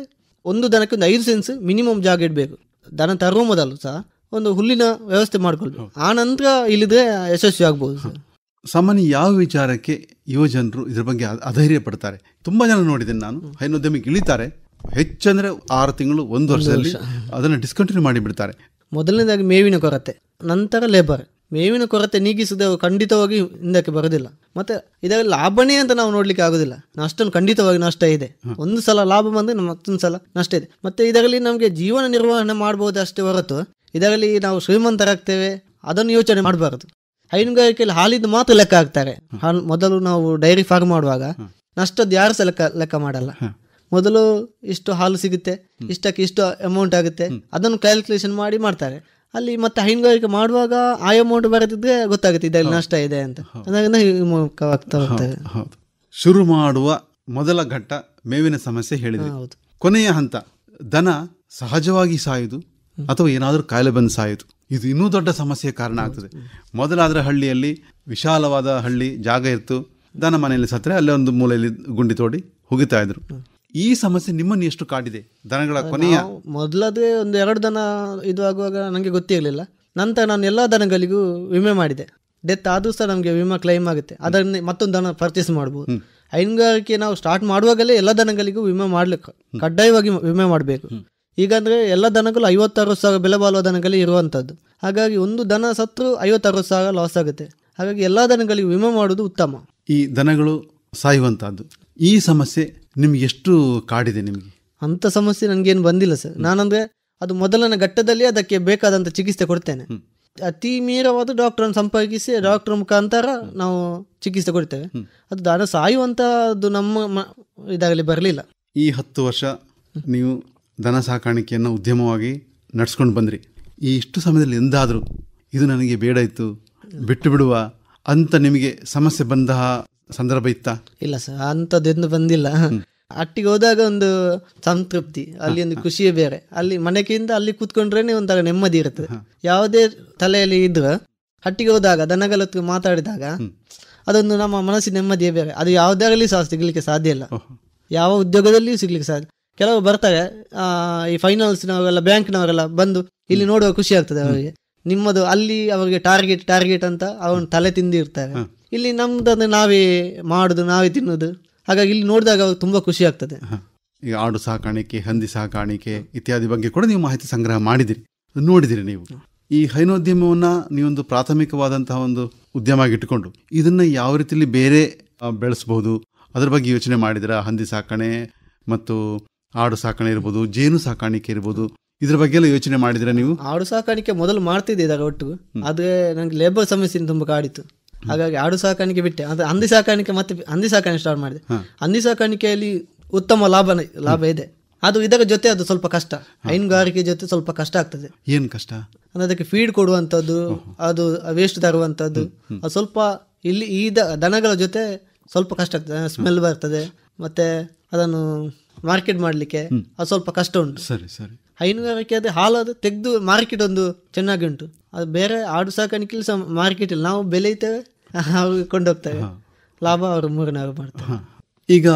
ಒಂದು ದನಕ್ಕೆ ಒಂದು ಐದು ಸೆನ್ಸ್ ಮಿನಿಮಮ್ ಜಾಗ ಇಡಬೇಕು. ದನ ತರುವ ಮೊದಲು ಸಹ ಒಂದು ಹುಲ್ಲಿನ ವ್ಯವಸ್ಥೆ ಮಾಡ್ಕೊಳ್ಬೇಕು. ಆ ನಂತರ ಇಲ್ಲಿದ್ರೆ ಯಶಸ್ವಿ ಆಗ್ಬೋದು ಸರ್. ಸಾಮಾನ್ಯ ಯಾವ ವಿಚಾರಕ್ಕೆ ಯುವ ಜನರು ಇದ್ರ ಬಗ್ಗೆ ಅಧೈರ್ಯ ಪಡ್ತಾರೆ ತುಂಬಾ ಜನ ನೋಡಿದ್ದೇನೆ ನಾನು. ಹೈನೋದ್ಯಮಿಗೆ ಇಳಿತಾರೆ. ಹೆಚ್ಚಂದ್ರೆ ಆರು ತಿಂಗಳು ಒಂದು ವರ್ಷದಲ್ಲಿ ಅದನ್ನು ಡಿಸ್ಕಂಟಿನ್ಯೂ ಮಾಡಿ ಬಿಡ್ತಾರೆ ಮೊದಲನೇದಾಗಿ ಮೇವಿನ ಕೊರತೆ ನಂತರ ಲೇಬರ್ ಮೇವಿನ ಕೊರತೆ ನೀಗಿಸದೆ ಖಂಡಿತವಾಗಿ ಹಿಂದಕ್ಕೆ ಬರೋದಿಲ್ಲ ಮತ್ತೆ ಇದರಲ್ಲಿ ಲಾಭನೇ ಅಂತ ನಾವು ನೋಡ್ಲಿಕ್ಕೆ ಆಗೋದಿಲ್ಲ. ನಷ್ಟನು ಖಂಡಿತವಾಗಿ ನಷ್ಟ ಇದೆ. ಒಂದು ಸಲ ಲಾಭ ಬಂದ್ರೆ ನಮ್ಮ ಮತ್ತೊಂದು ಸಲ ನಷ್ಟ ಇದೆ. ಮತ್ತೆ ಇದರಲ್ಲಿ ನಮಗೆ ಜೀವನ ನಿರ್ವಹಣೆ ಮಾಡಬಹುದು ಅಷ್ಟೇ ಹೊರತು ಇದರಲ್ಲಿ ನಾವು ಶ್ರೀಮಂತರಾಗ್ತೇವೆ ಅದನ್ನು ಯೋಚನೆ ಮಾಡಬಾರದು. ಹೈನುಗಾರಿಕೆಯಲ್ಲಿ ಹಾಲಿದ್ದು ಮಾತ್ರ ಲೆಕ್ಕ ಹಾಕ್ತಾರೆ. ಮೊದಲು ನಾವು ಡೈರಿ ಫಾರ್ಮ್ ಮಾಡುವಾಗ ನಷ್ಟದ ಯಾರು ಸಹ ಲೆಕ್ಕ ಲೆಕ್ಕ ಮಾಡಲ್ಲ. ಮೊದಲು ಇಷ್ಟು ಹಾಲು ಸಿಗುತ್ತೆ ಇಷ್ಟಕ್ಕೆ ಇಷ್ಟು ಅಮೌಂಟ್ ಆಗುತ್ತೆ ಅದನ್ನು ಕ್ಯಾಲ್ಕುಲೇಷನ್ ಮಾಡಿ ಮಾಡ್ತಾರೆ. ಅಲ್ಲಿ ಮತ್ತೆ ಹೈನುಗಾರಿಕೆ ಮಾಡುವಾಗ ಆ ಅಮೌಂಟ್ ಬರದಿದ್ರೆ ಗೊತ್ತಾಗುತ್ತೆ ಇದರಲ್ಲಿ ನಷ್ಟ ಇದೆ ಅಂತ. ಅದರಿಂದ ಹೋಗ್ತದೆ. ಶುರು ಮಾಡುವ ಮೊದಲ ಘಟ್ಟ ಮೇವಿನ ಸಮಸ್ಯೆ ಹೇಳಿದೆ ಕೊನೆಯ ಹಂತ ದನ ಸಹಜವಾಗಿ ಸಾಯುದು ಅಥವಾ ಏನಾದರೂ ಕಾಯಿಲೆ ಬಂದು ಸಾಯುದು. ಇದು ಇನ್ನೂ ದೊಡ್ಡ ಸಮಸ್ಯೆ ಕಾರಣ ಆಗ್ತದೆ. ಮೊದಲಾದ್ರೆ ಹಳ್ಳಿಯಲ್ಲಿ ವಿಶಾಲವಾದ ಹಳ್ಳಿ ಜಾಗ ಇತ್ತು. ದನ ಮನೆಯಲ್ಲಿ ಸತ್ತರೆ ಅಲ್ಲೇ ಒಂದು ಮೂಲೆಯಲ್ಲಿ ಗುಂಡಿ ತೋಡಿ ಹುಗಿತಾ ಇದ್ರು. ಈ ಸಮಸ್ಯೆ ನಿಮ್ಮನ್ನು ಎಷ್ಟು ಕಾಡಿದೆ? ದನಗಳ ಕೊನೆಯ. ಮೊದಲಾದ್ರೆ ಒಂದು ಎರಡು ದನ ಇದು ಆಗುವಾಗ ನನಗೆ ಗೊತ್ತಿರಲಿಲ್ಲ. ನಂತರ ನಾನು ಎಲ್ಲ ದನಗಳಿಗೂ ವಿಮೆ ಮಾಡಿದೆ. ಡೆತ್ ಆದರೂ ಸಹ ನಮಗೆ ವಿಮಾ ಕ್ಲೈಮ್ ಆಗುತ್ತೆ. ಅದನ್ನೇ ಮತ್ತೊಂದು ದನ ಪರ್ಚೇಸ್ ಮಾಡ್ಬೋದು. ಹೈನುಗಾರಿಕೆ ನಾವು ಸ್ಟಾರ್ಟ್ ಮಾಡುವಾಗಲೇ ಎಲ್ಲ ದನಗಳಿಗೂ ವಿಮೆ ಮಾಡ್ಲಿಕ್ಕೆ ಕಡ್ಡಾಯವಾಗಿ ವಿಮೆ ಮಾಡಬೇಕು. ಈಗಂದ್ರೆ ಎಲ್ಲ ದನಗಳು ಐವತ್ತಾರು ಸಾವಿರ ಬೆಲೆ ಬಾಳುವ ದನಗಳಿಗೆ ಇರುವಂಥದ್ದು ಹಾಗಾಗಿ ಒಂದು ದನ ಸತ್ರು ಐವತ್ತಾರು ಸಾವಿರ ಲಾಸ್ ಆಗುತ್ತೆ. ಹಾಗಾಗಿ ಎಲ್ಲ ದನಗಳಿಗೆ ವಿಮೆ ಮಾಡೋದು ಉತ್ತಮ. ಈ ದನಗಳು ಸಾಯುವಂತಹದ್ದು. ಈ ಸಮಸ್ಯೆ ನಿಮ್ಗೆ ಎಷ್ಟು ಕಾಡಿದೆ ನಿಮಗೆ? ಅಂಥ ಸಮಸ್ಯೆ ನನಗೇನು ಬಂದಿಲ್ಲ ಸರ್. ನಾನಂದ್ರೆ ಅದು ಮೊದಲನ ಘಟ್ಟದಲ್ಲಿ ಅದಕ್ಕೆ ಬೇಕಾದಂಥ ಚಿಕಿತ್ಸೆ ಕೊಡ್ತೇನೆ. ಅತಿ ಮೀರವಾದ ಡಾಕ್ಟರ್ ಸಂಪರ್ಕಿಸಿ ಡಾಕ್ಟರ್ ಮುಖಾಂತರ ನಾವು ಚಿಕಿತ್ಸೆ ಕೊಡ್ತೇವೆ. ಅದು ದನ ಸಾಯುವಂಥದ್ದು ನಮ್ಮ ಇದಾಗಲಿ ಬರಲಿಲ್ಲ. ಈ ಹತ್ತು ವರ್ಷ ನೀವು ದನ ಸಾಕಾಣಿಕೆಯನ್ನು ಉದ್ಯಮವಾಗಿ ನಡ್ಸ್ಕೊಂಡು ಬಂದ್ರಿ. ಈ ಇಷ್ಟು ಸಮಯದಲ್ಲಿ ಎಂದಾದರೂ ಇದು ನನಗೆ ಬೇಡ ಇತ್ತು ಬಿಟ್ಟು ಬಿಡುವ ಅಂತ ನಿಮಗೆ ಸಮಸ್ಯೆ ಬಂದ ಸಂದರ್ಭ ಇತ್ತ? ಇಲ್ಲ ಸರ್ ಅಂಥದ್ದೆಂದು ಬಂದಿಲ್ಲ. ಅಟ್ಟಿಗೆ ಹೋದಾಗ ಒಂದು ಸಂತೃಪ್ತಿ ಅಲ್ಲಿ ಒಂದು ಖುಷಿಯೇ ಬೇರೆ. ಅಲ್ಲಿ ಮನೆಗಿಂತ ಅಲ್ಲಿ ಕೂತ್ಕೊಂಡ್ರೇನೆ ಒಂಥರ ನೆಮ್ಮದಿ ಇರುತ್ತೆ. ಯಾವುದೇ ತಲೆಯಲ್ಲಿ ಇದ್ರೆ ಹಟ್ಟಿಗೆ ಹೋದಾಗ ದನಗಲತ್ತು ಮಾತಾಡಿದಾಗ ಅದೊಂದು ನಮ್ಮ ಮನಸ್ಸಿನ ನೆಮ್ಮದಿಯೇ ಬೇರೆ. ಅದು ಯಾವುದಾಗಲಿ ಸಹ ಸಿಗ್ಲಿಕ್ಕೆ ಸಾಧ್ಯ ಇಲ್ಲ. ಯಾವ ಉದ್ಯೋಗದಲ್ಲಿಯೂ ಸಿಗ್ಲಿಕ್ಕೆ ಸಾಧ್ಯ ಕೆಲವು ಬರ್ತಾರೆ ಆ, ಈ ಫೈನಾನ್ಸ್ನವರೆಲ್ಲ ಬ್ಯಾಂಕ್ನವರೆಲ್ಲ ಬಂದು ಇಲ್ಲಿ ನೋಡುವ ಖುಷಿ ಆಗ್ತದೆ ಅವರಿಗೆ. ನಿಮ್ಮದು ಅಲ್ಲಿ ಅವರಿಗೆ ಟಾರ್ಗೆಟ್ ಟಾರ್ಗೆಟ್ ಅಂತ ಅವನು ತಲೆ ತಿಂದಿರ್ತಾರೆ. ಇಲ್ಲಿ ನಮ್ದು ನಾವೇ ಮಾಡುದು ನಾವೇ ತಿನ್ನೋದು. ಹಾಗಾಗಿ ಇಲ್ಲಿ ನೋಡಿದಾಗ ತುಂಬಾ ಖುಷಿ ಆಗ್ತದೆ. ಈಗ ಆಡು ಸಾಕಾಣಿಕೆ ಹಂದಿ ಸಾಕಾಣಿಕೆ ಇತ್ಯಾದಿ ಬಗ್ಗೆ ಕೂಡ ನೀವು ಮಾಹಿತಿ ಸಂಗ್ರಹ ಮಾಡಿದಿರಿ. ನೋಡಿದಿರಿ ನೀವು. ಈ ಹೈನೋದ್ಯಮವನ್ನ ನೀವೊಂದು ಪ್ರಾಥಮಿಕವಾದಂತಹ ಒಂದು ಉದ್ಯಮ ಇಟ್ಟುಕೊಂಡು ಇದನ್ನ ಯಾವ ರೀತಿಯಲ್ಲಿ ಬೇರೆ ಬೆಳೆಸಬಹುದು? ಬೆಳೆಸ್ಬೋದು ಅದ್ರ ಬಗ್ಗೆ ಯೋಚನೆ ಮಾಡಿದಿರ? ಹಂದಿ ಸಾಕಣೆ ಮತ್ತು ಆಡು ಸಾಕಣೆ ಇರ್ಬೋದು ಜೇನು ಸಾಕಾಣಿಕೆ ಇರ್ಬೋದು. ಇದ್ರ ಬಗ್ಗೆ ಎಲ್ಲ ಯೋಚನೆ ಮಾಡಿದ್ರೆ ನೀವು? ಆಡು ಸಾಕಾಣಿಕೆ ಮೊದಲು ಮಾಡ್ತಿದ್ದೆ ಇದಾಗ ಒಟ್ಟು. ಅದೇ ನಂಗೆ ಲೇಬರ್ ಸಮಸ್ಯೆ ತುಂಬಾ ಕಾಡಿತ್ತು. ಹಾಗಾಗಿ ಆಡು ಸಾಕಾಣಿಕೆ ಬಿಟ್ಟೆ. ಅಂದ್ರೆ ಹಂದಿ ಸಾಕಾಣಿಕೆ ಮತ್ತೆ ಹಂದಿ ಸಾಕಾಣಿಕೆ ಸ್ಟಾರ್ಟ್ ಮಾಡಿದೆ. ಹಂದಿ ಸಾಕಾಣಿಕೆಯಲ್ಲಿ ಉತ್ತಮ ಲಾಭ ಲಾಭ ಇದೆ. ಅದು ಇದರ ಜೊತೆ ಅದು ಸ್ವಲ್ಪ ಕಷ್ಟ. ಹೈನುಗಾರಿಕೆ ಜೊತೆ ಸ್ವಲ್ಪ ಕಷ್ಟ ಆಗ್ತದೆ. ಏನ್ ಕಷ್ಟ? ಅಂದ್ರೆ ಅದಕ್ಕೆ ಫೀಡ್ ಕೊಡುವಂತದ್ದು ಅದು ವೇಸ್ಟ್ ತರುವಂಥದ್ದು ಅದು ಸ್ವಲ್ಪ ಇಲ್ಲಿ ಈ ದನಗಳ ಜೊತೆ ಸ್ವಲ್ಪ ಕಷ್ಟ ಆಗ್ತದೆ. ಸ್ಮೆಲ್ ಬರ್ತದೆ. ಮತ್ತೆ ಅದನ್ನು ಮಾರ್ಕೆಟ್ ಮಾಡಲಿಕ್ಕೆ ಅದು ಸ್ವಲ್ಪ ಕಷ್ಟ ಉಂಟು. ಸರಿ ಸರಿ. ಹೈನುಗಾರಿಕೆ ಅದು ಹಾಲು ಅದು ತೆಗೆದು ಮಾರ್ಕೆಟ್ ಒಂದು ಚೆನ್ನಾಗಿ ಉಂಟು. ಅದು ಬೇರೆ ಆಡು ಸಾಕಾಣಿಕೆಲಿ ಸಹ ಮಾರ್ಕೆಟ್ ಇಲ್ಲ. ನಾವು ಬೆಳೆಯುತ್ತೇವೆ ಅವ್ರಿಗೆ ಕೊಂಡೋಗ್ತೇವೆ ಲಾಭ ಅವರು ಮೂರನಾಗ ಮಾಡ್ತಾರೆ. ಈಗ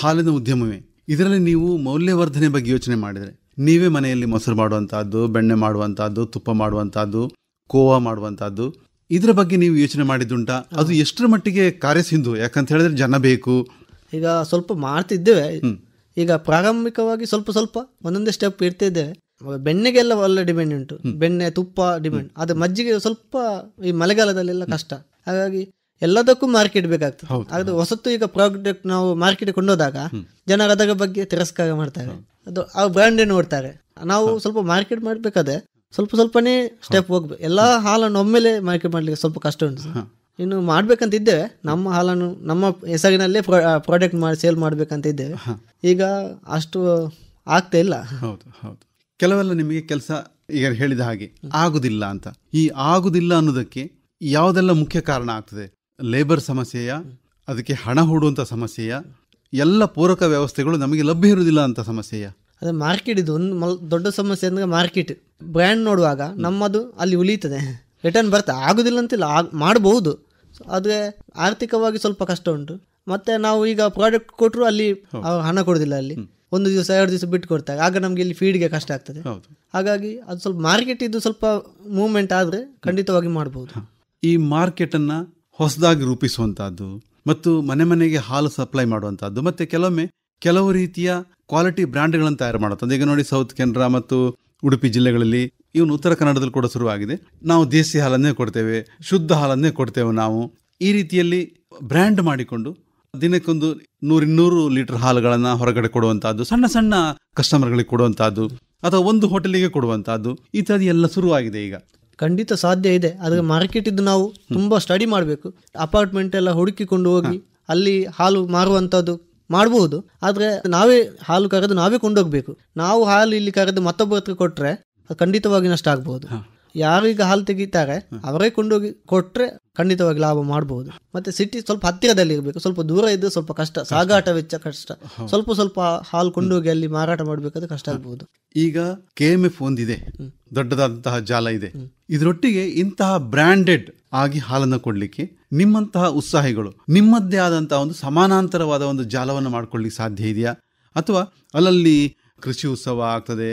ಹಾಲಿನ ಉದ್ಯಮವೇ ಇದರಲ್ಲಿ ನೀವು ಮೌಲ್ಯವರ್ಧನೆ ಬಗ್ಗೆ ಯೋಚನೆ ಮಾಡಿದರೆ ನೀವೇ ಮನೆಯಲ್ಲಿ ಮೊಸರು ಮಾಡುವಂತಹದ್ದು ಬೆಣ್ಣೆ ಮಾಡುವಂತಹದ್ದು ತುಪ್ಪ ಮಾಡುವಂತಹದ್ದು ಕೋವಾ ಮಾಡುವಂತಹದ್ದು ಇದರ ಬಗ್ಗೆ ನೀವು ಯೋಚನೆ ಮಾಡಿದ್ದುಂಟಾ? ಅದು ಎಷ್ಟರ ಮಟ್ಟಿಗೆ ಕಾರ್ಯಸಿಂಧು? ಯಾಕಂತ ಹೇಳಿದ್ರೆ ಜನ ಬೇಕು. ಈಗ ಸ್ವಲ್ಪ ಮಾಡ್ತಿದ್ದೇವೆ. ಈಗ ಪ್ರಾರಂಭಿಕವಾಗಿ ಸ್ವಲ್ಪ ಸ್ವಲ್ಪ ಒಂದೊಂದೇ ಸ್ಟೆಪ್ ಇಡ್ತಿದ್ದೇವೆ ಬೆಣ್ಣೆಗೆಲ್ಲ ಒಳ್ಳೆ ಡಿಮ್ಯಾಂಡ್ ಉಂಟು. ಬೆಣ್ಣೆ ತುಪ್ಪ ಡಿಮ್ಯಾಂಡ್ ಅದು ಮಜ್ಜಿಗೆ ಸ್ವಲ್ಪ ಈ ಮಳೆಗಾಲದಲ್ಲೆಲ್ಲ ಕಷ್ಟ. ಹಾಗಾಗಿ ಎಲ್ಲದಕ್ಕೂ ಮಾರ್ಕೆಟ್ ಬೇಕಾಗ್ತದೆ. ಅದು ಹೊಸತು ಈಗ ಪ್ರಾಡಕ್ಟ್ ನಾವು ಮಾರ್ಕೆಟ್ ಕೊಂಡೋದಾಗ ಜನರು ಅದರ ಬಗ್ಗೆ ತಿರಸ್ಕಾರ ಮಾಡ್ತಾರೆ. ಅದು ಆ ಬ್ರ್ಯಾಂಡೇ ನೋಡ್ತಾರೆ. ನಾವು ಸ್ವಲ್ಪ ಮಾರ್ಕೆಟ್ ಮಾಡ್ಬೇಕಾದ್ರೆ ಸ್ವಲ್ಪ ಸ್ವಲ್ಪನೇ ಸ್ಟೆಪ್ ಹೋಗ್ಬೇಕು. ಎಲ್ಲ ಹಾಲನ್ನು ಒಮ್ಮೆಲೆ ಮಾರ್ಕೆಟ್ ಮಾಡ್ಲಿಕ್ಕೆ ಸ್ವಲ್ಪ ಕಷ್ಟ ಉಂಟು. ಇನ್ನು ಮಾಡ್ಬೇಕಂತ ಇದ್ದೇವೆ. ನಮ್ಮ ಹಾಲನ್ನು ನಮ್ಮ ಹೆಸರಿನಲ್ಲೇ ಪ್ರಾಡಕ್ಟ್ ಮಾಡಿ ಸೇಲ್ ಮಾಡ್ಬೇಕಂತ ಇದ್ದೇವೆ. ಈಗ ಅಷ್ಟು ಆಗ್ತಾ ಇಲ್ಲ. ಹೌದು ಹೌದು. ಕೆಲವೆಲ್ಲ ನಿಮಗೆ ಕೆಲಸ ಈಗ ಹೇಳಿದ ಹಾಗೆ ಆಗುದಿಲ್ಲ ಅಂತ. ಈ ಆಗುದಿಲ್ಲ ಅನ್ನೋದಕ್ಕೆ ಯಾವುದೆಲ್ಲ ಮುಖ್ಯ ಕಾರಣ ಆಗ್ತದೆ? ಲೇಬರ್ ಸಮಸ್ಯೆಯ ಅದಕ್ಕೆ ಹಣ ಹೂಡುವಂಥ ಸಮಸ್ಯೆಯ ಎಲ್ಲ ಪೂರಕ ವ್ಯವಸ್ಥೆಗಳು ನಮಗೆ ಲಭ್ಯ ಇರುವುದಿಲ್ಲ ಅಂತ ಸಮಸ್ಯೆಯ? ಅದೇ ಮಾರ್ಕೆಟ್ ಇದು ಒಂದು ಮಲ್- ದೊಡ್ಡ ಸಮಸ್ಯೆ ಅಂದ್ರೆ ಮಾರ್ಕೆಟ್ ಬ್ರ್ಯಾಂಡ್ ನೋಡುವಾಗ ನಮ್ಮದು ಅಲ್ಲಿ ಉಳಿಯುತ್ತದೆ. ರಿಟರ್ನ್ ಬರ್ತದೆ ಆಗುದಿಲ್ಲ ಅಂತಿಲ್ಲ ಮಾಡಬಹುದು ಆದರೆ ಆರ್ಥಿಕವಾಗಿ ಸ್ವಲ್ಪ ಕಷ್ಟ ಉಂಟು. ಮತ್ತೆ ನಾವು ಈಗ ಪ್ರಾಡಕ್ಟ್ ಕೊಟ್ಟರು ಅಲ್ಲಿ ಹಣ ಕೊಡೋದಿಲ್ಲ ಅಲ್ಲಿ. ಒಂದು ದಿವಸ ಎರಡು ದಿವಸ ಬಿಟ್ಟು ಕೊಡ್ತಾರೆ ಆಗ ನಮಗೆ ಇಲ್ಲಿ ಫೀಡ್ಗೆ ಕಷ್ಟ ಆಗ್ತದೆ. ಹಾಗಾಗಿ ಅದು ಸ್ವಲ್ಪ ಮಾರ್ಕೆಟ್ ಇದು ಸ್ವಲ್ಪ ಮೂವ್ಮೆಂಟ್ ಆದರೆ ಖಂಡಿತವಾಗಿ ಮಾಡಬಹುದು ಈ ಮಾರ್ಕೆಟ್ ಅನ್ನ ಹೊಸದಾಗಿ ರೂಪಿಸುವಂತಹದ್ದು ಮತ್ತು ಮನೆ ಮನೆಗೆ ಹಾಲು ಸಪ್ಲೈ ಮಾಡುವಂತಹದ್ದು ಮತ್ತೆ ಕೆಲವೊಮ್ಮೆ ಕೆಲವು ರೀತಿಯ ಕ್ವಾಲಿಟಿ ಬ್ರ್ಯಾಂಡ್ಗಳನ್ನು ತಯಾರು ಮಾಡುತ್ತೆ ಈಗ ನೋಡಿ ಸೌತ್ ಕೆನರಾ ಮತ್ತು ಉಡುಪಿ ಜಿಲ್ಲೆಗಳಲ್ಲಿ ಇವನು ಉತ್ತರ ಕನ್ನಡದಲ್ಲಿ ಕೂಡ ಶುರುವಾಗಿದೆ. ನಾವು ದೇಸಿ ಹಾಲನ್ನೇ ಕೊಡ್ತೇವೆ ಶುದ್ಧ ಹಾಲನ್ನೇ ಕೊಡ್ತೇವೆ ನಾವು. ಈ ರೀತಿಯಲ್ಲಿ ಬ್ರ್ಯಾಂಡ್ ಮಾಡಿಕೊಂಡು ದಿನಕ್ಕೊಂದು ನೂರಿನ್ನೂರು ಲೀಟರ್ ಹಾಲುಗಳನ್ನು ಹೊರಗಡೆ ಕೊಡುವಂತಹದ್ದು ಸಣ್ಣ ಸಣ್ಣ ಕಸ್ಟಮರ್ಗಳಿಗೆ ಕೊಡುವಂತಹದ್ದು ಅಥವಾ ಒಂದು ಹೋಟೆಲಿಗೆ ಕೊಡುವಂತಹದ್ದು ಇತ್ಯಾದಿ ಎಲ್ಲ ಶುರುವಾಗಿದೆ ಈಗ. ಖಂಡಿತ ಸಾಧ್ಯ ಇದೆ. ಆದರೆ ಮಾರ್ಕೆಟ್ ಇದ್ದು ನಾವು ತುಂಬಾ ಸ್ಟಡಿ ಮಾಡಬೇಕು. ಅಪಾರ್ಟ್ಮೆಂಟ್ ಎಲ್ಲ ಹುಡುಕಿಕೊಂಡು ಹೋಗಿ ಅಲ್ಲಿ ಹಾಲು ಮಾರುವಂಥದ್ದು ಮಾಡಬಹುದು ಆದರೆ ನಾವೇ ಹಾಲು ಕರೆದು ನಾವೇ ಕೊಂಡೋಗ್ಬೇಕು. ನಾವು ಹಾಲು ಇಲ್ಲಿ ಕರೆದು ಮತ್ತೊಬ್ಬರ ಹತ್ರ ಕೊಟ್ರೆ ಅದು ಖಂಡಿತವಾಗಿ ನಷ್ಟ ಆಗ್ಬಹುದು ಯಾರೀಗ ಹಾಲು ತೆಗಿತಾರೆ ಅವರೇ ಕೊಂಡೋಗಿ ಕೊಟ್ರೆ ಖಂಡಿತವಾಗಿ ಲಾಭ ಮಾಡಬಹುದು ಮತ್ತೆ ಸಿಟಿ ಸ್ವಲ್ಪ ಹತ್ತಿರದಲ್ಲಿ ಇರಬೇಕು. ಸ್ವಲ್ಪ ದೂರ ಇದ್ದು ಸ್ವಲ್ಪ ಕಷ್ಟ. ಸಾಗಾಟ ವೆಚ್ಚ ಕಷ್ಟ. ಸ್ವಲ್ಪ ಸ್ವಲ್ಪ ಹಾಲು ಕೊಂಡೋಗಿ ಅಲ್ಲಿ ಮಾರಾಟ ಮಾಡಬೇಕಾದ್ರೆ ಕಷ್ಟ ಆಗಬಹುದು ಈಗ ಕೆ ಎಂ ಎಫ್ ಒಂದಿದೆ. ದೊಡ್ಡದಾದಂತಹ ಜಾಲ ಇದೆ. ಇದರೊಟ್ಟಿಗೆ ಇಂತಹ ಬ್ರ್ಯಾಂಡೆಡ್ ಆಗಿ ಹಾಲನ್ನು ಕೊಡ್ಲಿಕ್ಕೆ ನಿಮ್ಮಂತಹ ಉತ್ಸಾಹಿಗಳು ನಿಮ್ಮದ್ದೇ ಆದಂತಹ ಒಂದು ಸಮಾನಾಂತರವಾದ ಒಂದು ಜಾಲವನ್ನು ಮಾಡ್ಕೊಳ್ಳಿಕ್ಕೆ ಸಾಧ್ಯ ಇದೆಯಾ? ಅಥವಾ ಅಲ್ಲಲ್ಲಿ ಕೃಷಿ ಉತ್ಸವ ಆಗ್ತದೆ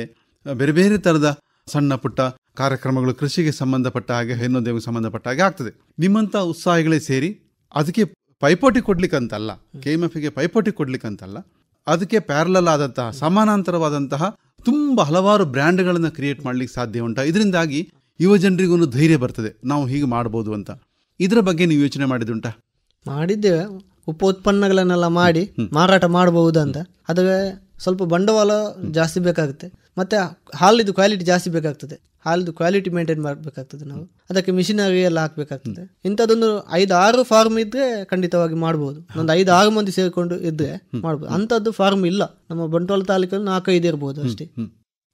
ಬೇರೆ ಬೇರೆ ತರದ ಸಣ್ಣ ಪುಟ್ಟ ಕಾರ್ಯಕ್ರಮಗಳು ಕೃಷಿಗೆ ಸಂಬಂಧಪಟ್ಟ ಹಾಗೆ ಹೈನೋದ್ಯಮಕ್ಕೆ ಸಂಬಂಧಪಟ್ಟ ಹಾಗೆ ಆಗ್ತದೆ. ನಿಮ್ಮಂತ ಉತ್ಸಾಹಿಗಳೇ ಸೇರಿ ಅದಕ್ಕೆ ಪೈಪೋಟಿ ಕೊಡ್ಲಿಕ್ಕಂತಲ್ಲ ಕೆ ಎಂ ಎಫ್ಗೆ ಪೈಪೋಟಿ ಕೊಡ್ಲಿಕ್ಕಂತಲ್ಲ ಅದಕ್ಕೆ ಪ್ಯಾರಲಲ್ ಆದಂತಹ ಸಮಾನಾಂತರವಾದಂತಹ ತುಂಬ ಹಲವಾರು ಬ್ರ್ಯಾಂಡ್ಗಳನ್ನು ಕ್ರಿಯೇಟ್ ಮಾಡ್ಲಿಕ್ಕೆ ಸಾಧ್ಯ ಉಂಟ. ಇದರಿಂದಾಗಿ ಯುವ ಜನರಿಗೂ ಒಂದು ಧೈರ್ಯ ಬರ್ತದೆ. ನಾವು ಹೀಗೆ ಮಾಡ್ಬೋದು ಅಂತ. ಇದರ ಬಗ್ಗೆ ನೀವು ಯೋಚನೆ ಮಾಡಿದುಂಟಾ ಮಾಡಿದ್ದೇವೆ ಉಪ ಉತ್ಪನ್ನಗಳನ್ನೆಲ್ಲ ಮಾಡಿ ಮಾರಾಟ ಮಾಡಬಹುದು ಅಂತ ಅದೇ ಸ್ವಲ್ಪ ಬಂಡವಾಳ ಜಾಸ್ತಿ ಬೇಕಾಗುತ್ತೆ. ಮತ್ತೆ ಹಾಲಿದು ಕ್ವಾಲಿಟಿ ಜಾಸ್ತಿ ಬೇಕಾಗ್ತದೆ. ಹಾಲಿದು ಕ್ವಾಲಿಟಿ ಮೇಂಟೈನ್ ಮಾಡಬೇಕಾಗ್ತದೆ ನಾವು. ಅದಕ್ಕೆ ಮಿಷಿನರಿ ಎಲ್ಲ ಹಾಕಬೇಕಾಗ್ತದೆ. ಇಂಥದ್ದೊಂದು ಐದು ಆರು ಫಾರ್ಮ್ ಇದ್ರೆ ಖಂಡಿತವಾಗಿ ಮಾಡಬಹುದು ಒಂದು ಐದು ಆರು ಮಂದಿ ಸೇರಿಕೊಂಡು ಇದ್ರೆ ಮಾಡಬಹುದು ಅಂಥದ್ದು ಫಾರ್ಮ್ ಇಲ್ಲ. ನಮ್ಮ ಬಂಟ್ವಾಳ ತಾಲೂಕಲ್ಲಿ ನಾಲ್ಕೈದು ಇರ್ಬೋದು ಅಷ್ಟೇ.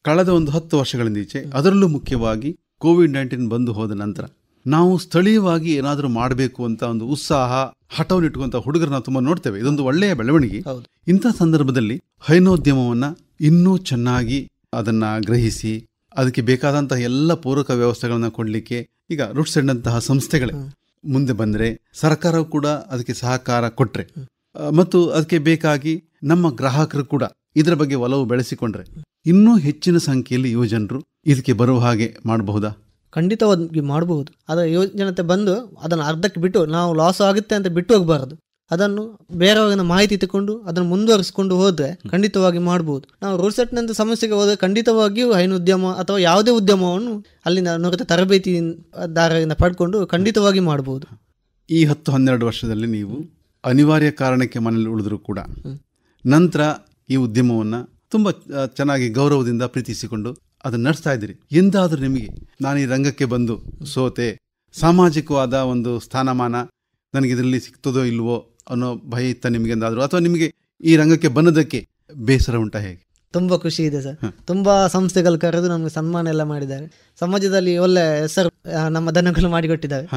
ಕಳೆದ ಒಂದು ಹತ್ತು ವರ್ಷಗಳಿಂದ ಈಚೆ ಅದರಲ್ಲೂ ಮುಖ್ಯವಾಗಿ ಕೋವಿಡ್ ನೈನ್ಟೀನ್ ಬಂದು ಹೋದ ನಂತರ ನಾವು ಸ್ಥಳೀಯವಾಗಿ ಏನಾದರೂ ಮಾಡಬೇಕು ಅಂತ ಒಂದು ಉತ್ಸಾಹ ಹಠವನ್ನು ಹುಡುಗರು ನಾವು ತುಂಬಾ ನೋಡ್ತೇವೆ. ಇದೊಂದು ಒಳ್ಳೆಯ ಬೆಳವಣಿಗೆ. ಹೌದು. ಇಂಥ ಸಂದರ್ಭದಲ್ಲಿ ಹೈನೋದ್ಯಮವನ್ನ ಇನ್ನೂ ಚೆನ್ನಾಗಿ ಅದನ್ನ ಗ್ರಹಿಸಿ ಅದಕ್ಕೆ ಬೇಕಾದಂತಹ ಎಲ್ಲ ಪೂರಕ ವ್ಯವಸ್ಥೆಗಳನ್ನು ಕೊಡಲಿಕ್ಕೆ ಈಗ ರೂಟ್ಸ್ ಅಂತಹ ಸಂಸ್ಥೆಗಳೇ. ಮುಂದೆ ಬಂದರೆ ಸರ್ಕಾರವು ಕೂಡ ಅದಕ್ಕೆ ಸಹಕಾರ ಕೊಟ್ಟರೆ ಮತ್ತು ಅದಕ್ಕೆ ಬೇಕಾಗಿ ನಮ್ಮ ಗ್ರಾಹಕರು ಕೂಡ ಇದರ ಬಗ್ಗೆ ಒಲವು ಬೆಳೆಸಿಕೊಂಡ್ರೆ. ಇನ್ನೂ ಹೆಚ್ಚಿನ ಸಂಖ್ಯೆಯಲ್ಲಿ ಯುವಜನರು ಇದಕ್ಕೆ ಬರುವ ಹಾಗೆ ಮಾಡಬಹುದಾ? ಖಂಡಿತವಾಗಿ ಮಾಡಬಹುದು. ಅದರ ಯುವಜನತೆ ಬಂದು ಅದನ್ನು ಅರ್ಧಕ್ಕೆ ಬಿಟ್ಟು ನಾವು ಲಾಸ್ ಆಗುತ್ತೆ ಅಂತ ಬಿಟ್ಟು ಹೋಗಬಾರದು. ಅದನ್ನು ಬೇರೆಯವರಿಂದ ಮಾಹಿತಿ ತಗೊಂಡು ಅದನ್ನು ಮುಂದುವರಿಸಿಕೊಂಡು ಹೋದ್ರೆ ಖಂಡಿತವಾಗಿ ಮಾಡಬಹುದು ನಾವು ರೋಡ್ ಸೆಟ್ ನಂತ ಸಮಸ್ಯೆಗೆ ಹೋದ್ರೆ ಖಂಡಿತವಾಗಿಯೂ ಹೈನು ಉದ್ಯಮ ಅಥವಾ ಯಾವುದೇ ಉದ್ಯಮವನ್ನು ಅಲ್ಲಿನ ನುರಿತ ತರಬೇತಿ ದಾರರಿಂದ ಪಡ್ಕೊಂಡು ಖಂಡಿತವಾಗಿ ಮಾಡಬಹುದು ಈ ಹತ್ತು ಹನ್ನೆರಡು ವರ್ಷದಲ್ಲಿ ನೀವು ಅನಿವಾರ್ಯ ಕಾರಣಕ್ಕೆ ಮನೇಲಿ ಉಳಿದ್ರು ಕೂಡ ನಂತರ ಈ ಉದ್ಯಮವನ್ನು ತುಂಬ ಚೆನ್ನಾಗಿ ಗೌರವದಿಂದ ಪ್ರೀತಿಸಿಕೊಂಡು ಅದನ್ನು ನಡೆಸ್ತಾ ಇದ್ದೀರಿ. ಎಂದಾದರೂ ನಿಮಗೆ ನಾನು ಈ ರಂಗಕ್ಕೆ ಬಂದು ಸೋತೆ ಸಾಮಾಜಿಕವಾದ ಒಂದು ಸ್ಥಾನಮಾನ ನನಗೆ ಇದರಲ್ಲಿ ಸಿಗ್ತದೋ ಇಲ್ವೋ ಅನ್ನೋ ಭಯ ಇತ್ತ ನಿಮಗೆ ಎಂದಾದರೂ ಅಥವಾ ನಿಮಗೆ ಈ ರಂಗಕ್ಕೆ ಬಂದದಕ್ಕೆ ಬೇಸರ ಉಂಟಾ ಹೇಗೆ? ತುಂಬಾ ಖುಷಿ ಇದೆ ಸರ್. ತುಂಬಾ ಸಂಸ್ಥೆಗಳು ಕರೆದು ನಮಗೆ ಸನ್ಮಾನ ಎಲ್ಲ ಮಾಡಿದ್ದಾರೆ. ಸಮಾಜದಲ್ಲಿ ಒಳ್ಳೆ ಹೆಸರು ನಮ್ಮ ದನಗಳು ಮಾಡಿಕೊಟ್ಟಿದ್ದಾರೆ.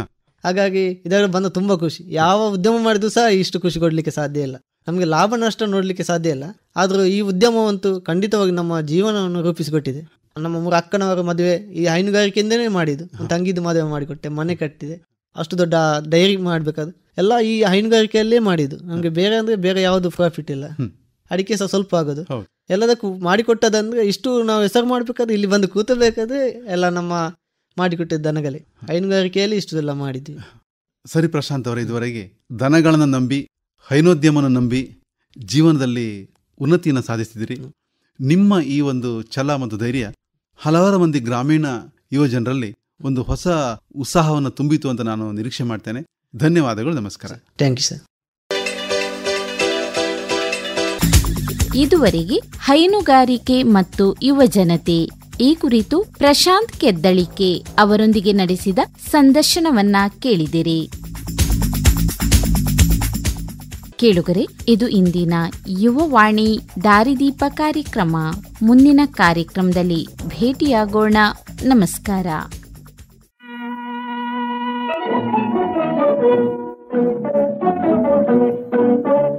ಹಾಗಾಗಿ ಇದರಲ್ಲಿ ಬಂದು ತುಂಬಾ ಖುಷಿ. ಯಾವ ಉದ್ಯಮ ಮಾಡಿದ್ರು ಸಹ ಇಷ್ಟು ಖುಷಿ ಕೊಡ್ಲಿಕ್ಕೆ ಸಾಧ್ಯ ಇಲ್ಲ. ನಮಗೆ ಲಾಭ ನಷ್ಟ ನೋಡಲಿಕ್ಕೆ ಸಾಧ್ಯ ಇಲ್ಲ. ಆದರೂ ಈ ಉದ್ಯಮವಂತೂ ಖಂಡಿತವಾಗಿ ನಮ್ಮ ಜೀವನವನ್ನು ರೂಪಿಸಿಕೊಟ್ಟಿದೆ. ನಮ್ಮ ಮೂರು ಅಕ್ಕನವರ ಮದುವೆ ಈ ಹೈನುಗಾರಿಕೆಯಿಂದನೇ ಮಾಡಿದ್ದು. ತಂಗಿದ್ದು ಮದುವೆ ಮಾಡಿಕೊಟ್ಟೆ ಮನೆ ಕಟ್ಟಿದೆ. ಅಷ್ಟು ದೊಡ್ಡ ಡೈರಿ ಮಾಡ್ಬೇಕಾದ್ರೆ ಎಲ್ಲ ಈ ಹೈನುಗಾರಿಕೆಯಲ್ಲೇ ಮಾಡಿದ್ದು. ನಮಗೆ ಬೇರೆ ಅಂದ್ರೆ ಬೇರೆ ಯಾವುದು ಪ್ರಾಫಿಟ್ ಇಲ್ಲ. ಅಡಿಕೆ ಸಹ ಸ್ವಲ್ಪ ಆಗೋದು. ಎಲ್ಲದಕ್ಕೂ ಮಾಡಿಕೊಟ್ಟದಂದ್ರೆ ಇಷ್ಟು ನಾವು ಹೆಸರು ಮಾಡ್ಬೇಕಾದ್ರೆ ಇಲ್ಲಿ ಬಂದು ಕೂತಬೇಕಾದ್ರೆ ಎಲ್ಲ ನಮ್ಮ ಮಾಡಿಕೊಟ್ಟಿದ್ದ ದನಗಳೇ. ಹೈನುಗಾರಿಕೆಯಲ್ಲಿ ಇಷ್ಟು ಎಲ್ಲ ಮಾಡಿದ್ವಿ. ಸರಿ ಪ್ರಶಾಂತ್ ಅವರೇ ಇದುವರೆಗೆ ದನಗಳನ್ನು ನಂಬಿ ಹೈನೋದ್ಯಮನ ನಂಬಿ ಜೀವನದಲ್ಲಿ ಉನ್ನತಿಯನ್ನು ಸಾಧಿಸಿದಿರಿ ನಿಮ್ಮ ಈ ಒಂದು ಛಲ ಮತ್ತು ಧೈರ್ಯ ಹಲವಾರು ಮಂದಿ ಗ್ರಾಮೀಣ ಯುವ ಜನರಲ್ಲಿ ಒಂದು ಹೊಸ ಉತ್ಸಾಹವನ್ನು ತುಂಬಿತು ಅಂತ ನಾನು ನಿರೀಕ್ಷೆ ಮಾಡ್ತೇನೆ. ಧನ್ಯವಾದಗಳು ನಮಸ್ಕಾರ. ಥ್ಯಾಂಕ್ ಯು ಸರ್ ಇದುವರೆಗೆ ಹೈನುಗಾರಿಕೆ ಮತ್ತು ಯುವಜನತೆ ಈ ಕುರಿತು ಪ್ರಶಾಂತ್ ಕೆದ್ದಳಿಕೆ ಅವರೊಂದಿಗೆ ನಡೆಸಿದ ಸಂದರ್ಶನವನ್ನ ಕೇಳಿದಿರಿ. ಕೇಳುಗರೆ ಇದು ಇಂದಿನ ಯುವವಾಣಿ ದಾರಿದೀಪ ಕಾರ್ಯಕ್ರಮ. ಮುಂದಿನ ಕಾರ್ಯಕ್ರಮದಲ್ಲಿ ಭೇಟಿಯಾಗೋಣ. ನಮಸ್ಕಾರ. Thank you.